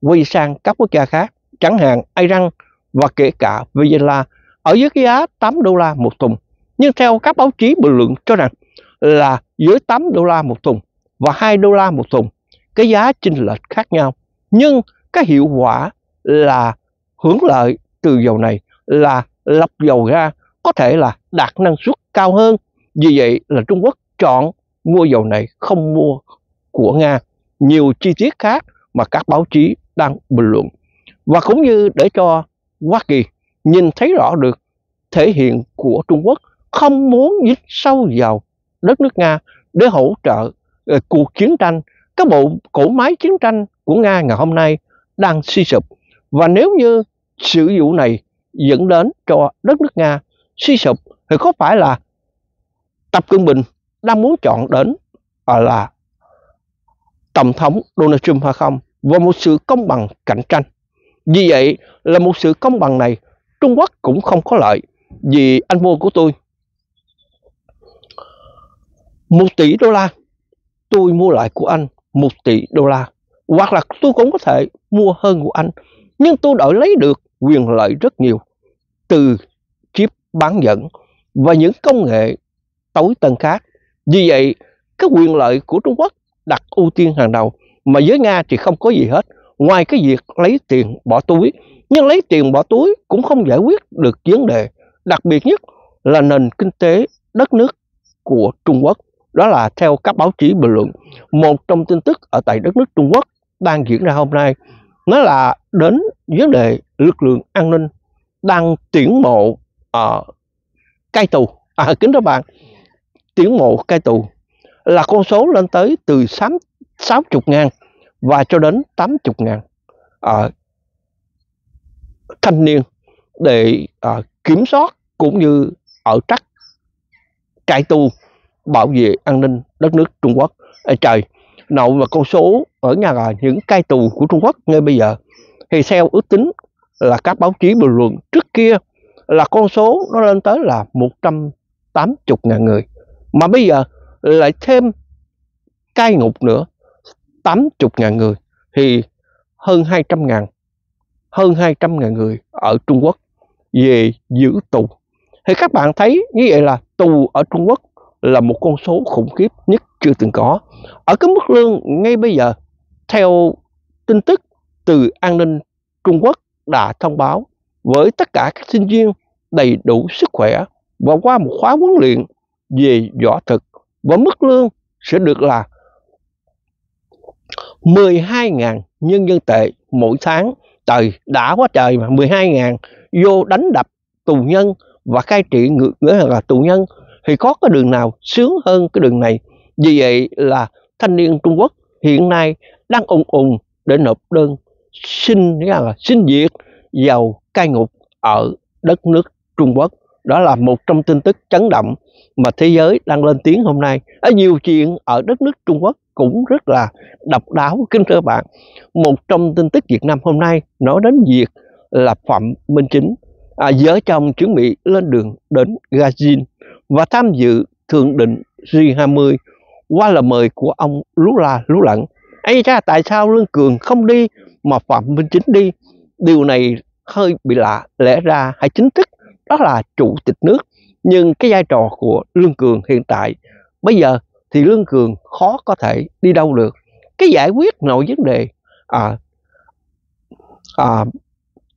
quay sang các quốc gia khác, chẳng hạn Iran và kể cả Venezuela ở dưới cái giá 8 đô la một thùng. Nhưng theo các báo chí bình luận cho rằng là dưới 8 đô la một thùng và 2 đô la một thùng, cái giá chênh lệch khác nhau. Nhưng cái hiệu quả là hưởng lợi từ dầu này là lọc dầu ra có thể là đạt năng suất cao hơn. Vì vậy là Trung Quốc chọn mua dầu này không mua của Nga. Nhiều chi tiết khác mà các báo chí đang bình luận. Và cũng như để cho Hoa Kỳ nhìn thấy rõ được thể hiện của Trung Quốc không muốn dính sâu vào đất nước Nga để hỗ trợ uh, cuộc chiến tranh. Các bộ cổ máy chiến tranh của Nga ngày hôm nay đang suy sụp. Và nếu như sự vụ này dẫn đến cho đất nước Nga suy sụp thì có phải là Tập Cận Bình đang muốn chọn đến à, là Tổng thống Donald Trump hay không? và một sự công bằng cạnh tranh. Vì vậy là một sự công bằng này, Trung Quốc cũng không có lợi. Vì anh mua của tôi, một tỷ đô la. Tôi mua lại của anh một tỷ đô la. Hoặc là tôi cũng có thể mua hơn của anh. Nhưng tôi đã lấy được quyền lợi rất nhiều từ chip bán dẫn và những công nghệ tối tân khác. Vì vậy, cái quyền lợi của Trung Quốc đặt ưu tiên hàng đầu, mà với Nga thì không có gì hết ngoài cái việc lấy tiền bỏ túi nhưng lấy tiền bỏ túi cũng không giải quyết được vấn đề đặc biệt nhất là nền kinh tế đất nước của Trung Quốc. Đó là theo các báo chí bình luận một trong tin tức ở tại đất nước Trung Quốc đang diễn ra hôm nay nó là đến vấn đề lực lượng an ninh đang tuyển mộ ở uh, cai tù. À kính thưa bạn tuyển mộ cai tù là con số lên tới từ 6, 60 ngàn và cho đến 80 ngàn uh, thanh niên để uh, kiểm soát cũng như ở trắc cai tù bảo vệ an ninh đất nước Trung Quốc. Ê trời, nội và con số ở nhà là những cai tù của Trung Quốc ngay bây giờ thì theo ước tính là các báo chí bình luận trước kia là con số nó lên tới là 180 ngàn người mà bây giờ lại thêm cai ngục nữa 80 ngàn người thì hơn 200 ngàn hơn 200 ngàn người ở Trung Quốc về giữ tù thì các bạn thấy như vậy là tù ở Trung Quốc là một con số khủng khiếp nhất chưa từng có. Ở cái mức lương ngay bây giờ, theo tin tức từ an ninh Trung Quốc đã thông báo với tất cả các sinh viên đầy đủ sức khỏe và qua một khóa huấn luyện về võ thực và mức lương sẽ được là 12.000 nhân dân tệ mỗi tháng. Trời, đã quá trời mà 12.000 vô đánh đập tù nhân và cai trị ngược nghĩa là tù nhân thì có cái đường nào sướng hơn cái đường này? Vì vậy là thanh niên Trung Quốc hiện nay đang ùng ùng để nộp đơn xin nghĩa là xin việc vào cai ngục ở đất nước Trung Quốc. Đó là một trong tin tức chấn động mà thế giới đang lên tiếng hôm nay. Ở nhiều chuyện ở đất nước Trung Quốc cũng rất là độc đáo kính thưa bạn một trong tin tức Việt Nam hôm nay nói đến việc là Phạm Minh Chính à, vợ chồng chuẩn bị lên đường đến Gazin và tham dự thượng định G20 qua lời mời của ông Lú La Lú Lẫn. ấy cha tại sao Lương Cường không đi mà Phạm Minh Chính đi? Điều này hơi bị lạ, lẽ ra hãy chính thức đó là chủ tịch nước. Nhưng cái vai trò của Lương Cường hiện tại bây giờ thì Lương Cường khó có thể đi đâu được. Cái giải quyết nội vấn đề à, à,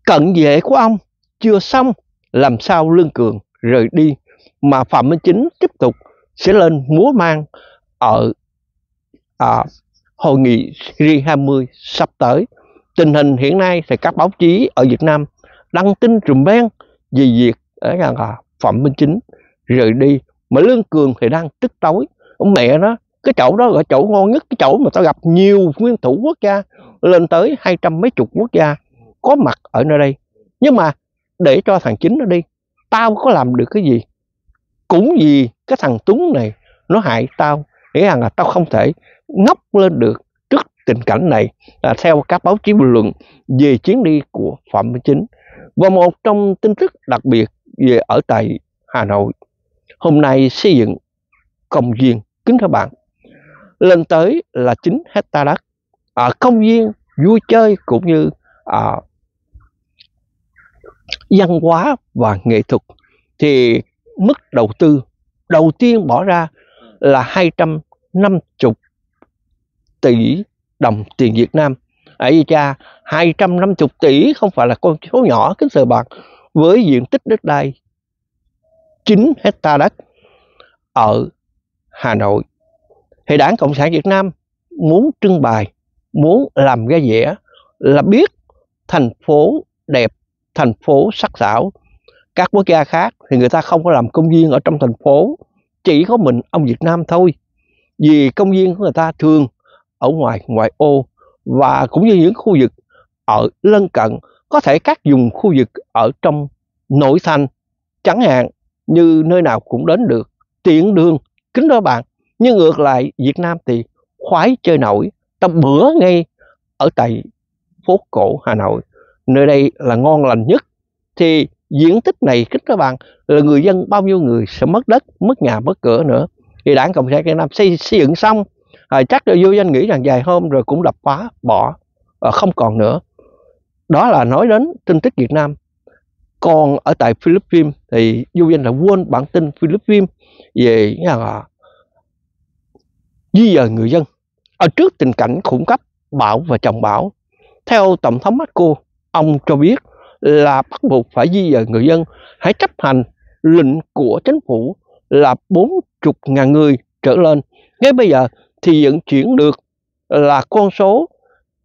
cận vệ của ông chưa xong làm sao Lương Cường rời đi mà Phạm Minh Chính tiếp tục sẽ lên múa mang ở à, hội nghị G20 sắp tới. Tình hình hiện nay thì các báo chí ở Việt Nam đăng tin trùm beng về việc rằng là à, Phạm Minh Chính rời đi mà Lương Cường thì đang tức tối ông mẹ nó, cái chỗ đó là chỗ ngon nhất, cái chỗ mà tao gặp nhiều nguyên thủ quốc gia, lên tới hai trăm mấy chục quốc gia có mặt ở nơi đây. Nhưng mà để cho thằng chính nó đi, tao có làm được cái gì? Cũng vì cái thằng Tuấn này nó hại tao, nghĩa rằng là tao không thể ngóc lên được trước tình cảnh này là theo các báo chí bình luận về chuyến đi của Phạm Minh Chính. Và một trong tin tức đặc biệt về ở tại Hà Nội, hôm nay xây dựng công viên kính thưa bạn lên tới là 9 hecta đất ở công viên vui chơi cũng như à, văn hóa và nghệ thuật thì mức đầu tư đầu tiên bỏ ra là 250 tỷ đồng tiền Việt Nam. Ấy cha, 250 tỷ không phải là con số nhỏ kính thưa bạn với diện tích đất đai 9 hecta đất ở Hà Nội. Thì Đảng Cộng sản Việt Nam muốn trưng bày, muốn làm ra vẻ là biết thành phố đẹp, thành phố sắc sảo. Các quốc gia khác thì người ta không có làm công viên ở trong thành phố chỉ có mình ông Việt Nam thôi. Vì công viên của người ta thường ở ngoài ngoại ô và cũng như những khu vực ở lân cận có thể các dùng khu vực ở trong nội thành chẳng hạn như nơi nào cũng đến được. Tiện đường kính đó bạn nhưng ngược lại Việt Nam thì khoái chơi nổi. Ta bữa ngay ở tại phố cổ Hà Nội nơi đây là ngon lành nhất thì diện tích này kính các bạn là người dân bao nhiêu người sẽ mất đất mất nhà mất cửa nữa. Thì đảng cộng sản việt nam xây, xây dựng xong à, chắc là vô danh nghĩ rằng vài hôm rồi cũng đập phá bỏ à, không còn nữa. Đó là nói đến tin tức việt nam còn ở tại philippines thì du danh là quên bản tin philippines về là di dời người dân ở trước tình cảnh khủng cấp bão và chồng bão theo tổng thống Marco ông cho biết là bắt buộc phải di dời người dân, hãy chấp hành lệnh của chính phủ là 40 ngàn người trở lên. Ngay bây giờ thì vận chuyển được là con số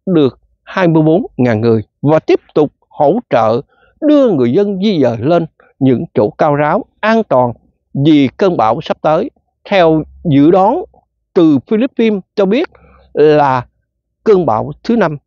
được 24 ngàn người và tiếp tục hỗ trợ đưa người dân di dời lên những chỗ cao ráo, an toàn vì cơn bão sắp tới. Theo dự đoán từ Philippines cho biết là cơn bão thứ năm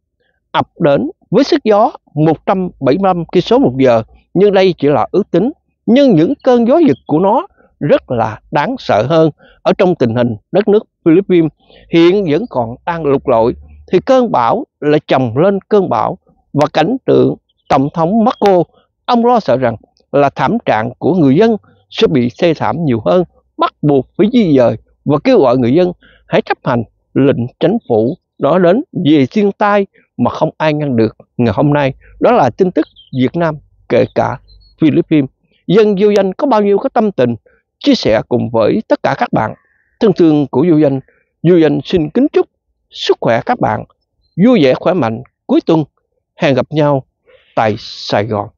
ập đến với sức gió 175 km một giờ, nhưng đây chỉ là ước tính nhưng những cơn gió giật của nó rất là đáng sợ hơn ở trong tình hình đất nước Philippines hiện vẫn còn đang lục lội, thì cơn bão lại chồng lên cơn bão và cảnh tượng tổng thống Marco. Ông lo sợ rằng là thảm trạng của người dân sẽ bị xê thảm nhiều hơn, bắt buộc phải di dời và kêu gọi người dân hãy chấp hành lệnh chính phủ đó đến về thiên tai mà không ai ngăn được. Ngày hôm nay, đó là tin tức Việt Nam, kể cả Philippines. Dân vô danh có bao nhiêu có tâm tình chia sẻ cùng với tất cả các bạn. Thân thương của vô danh vô danh xin kính chúc sức khỏe các bạn. Vui vẻ khỏe mạnh cuối tuần. Hẹn gặp nhau. tại Sài Gòn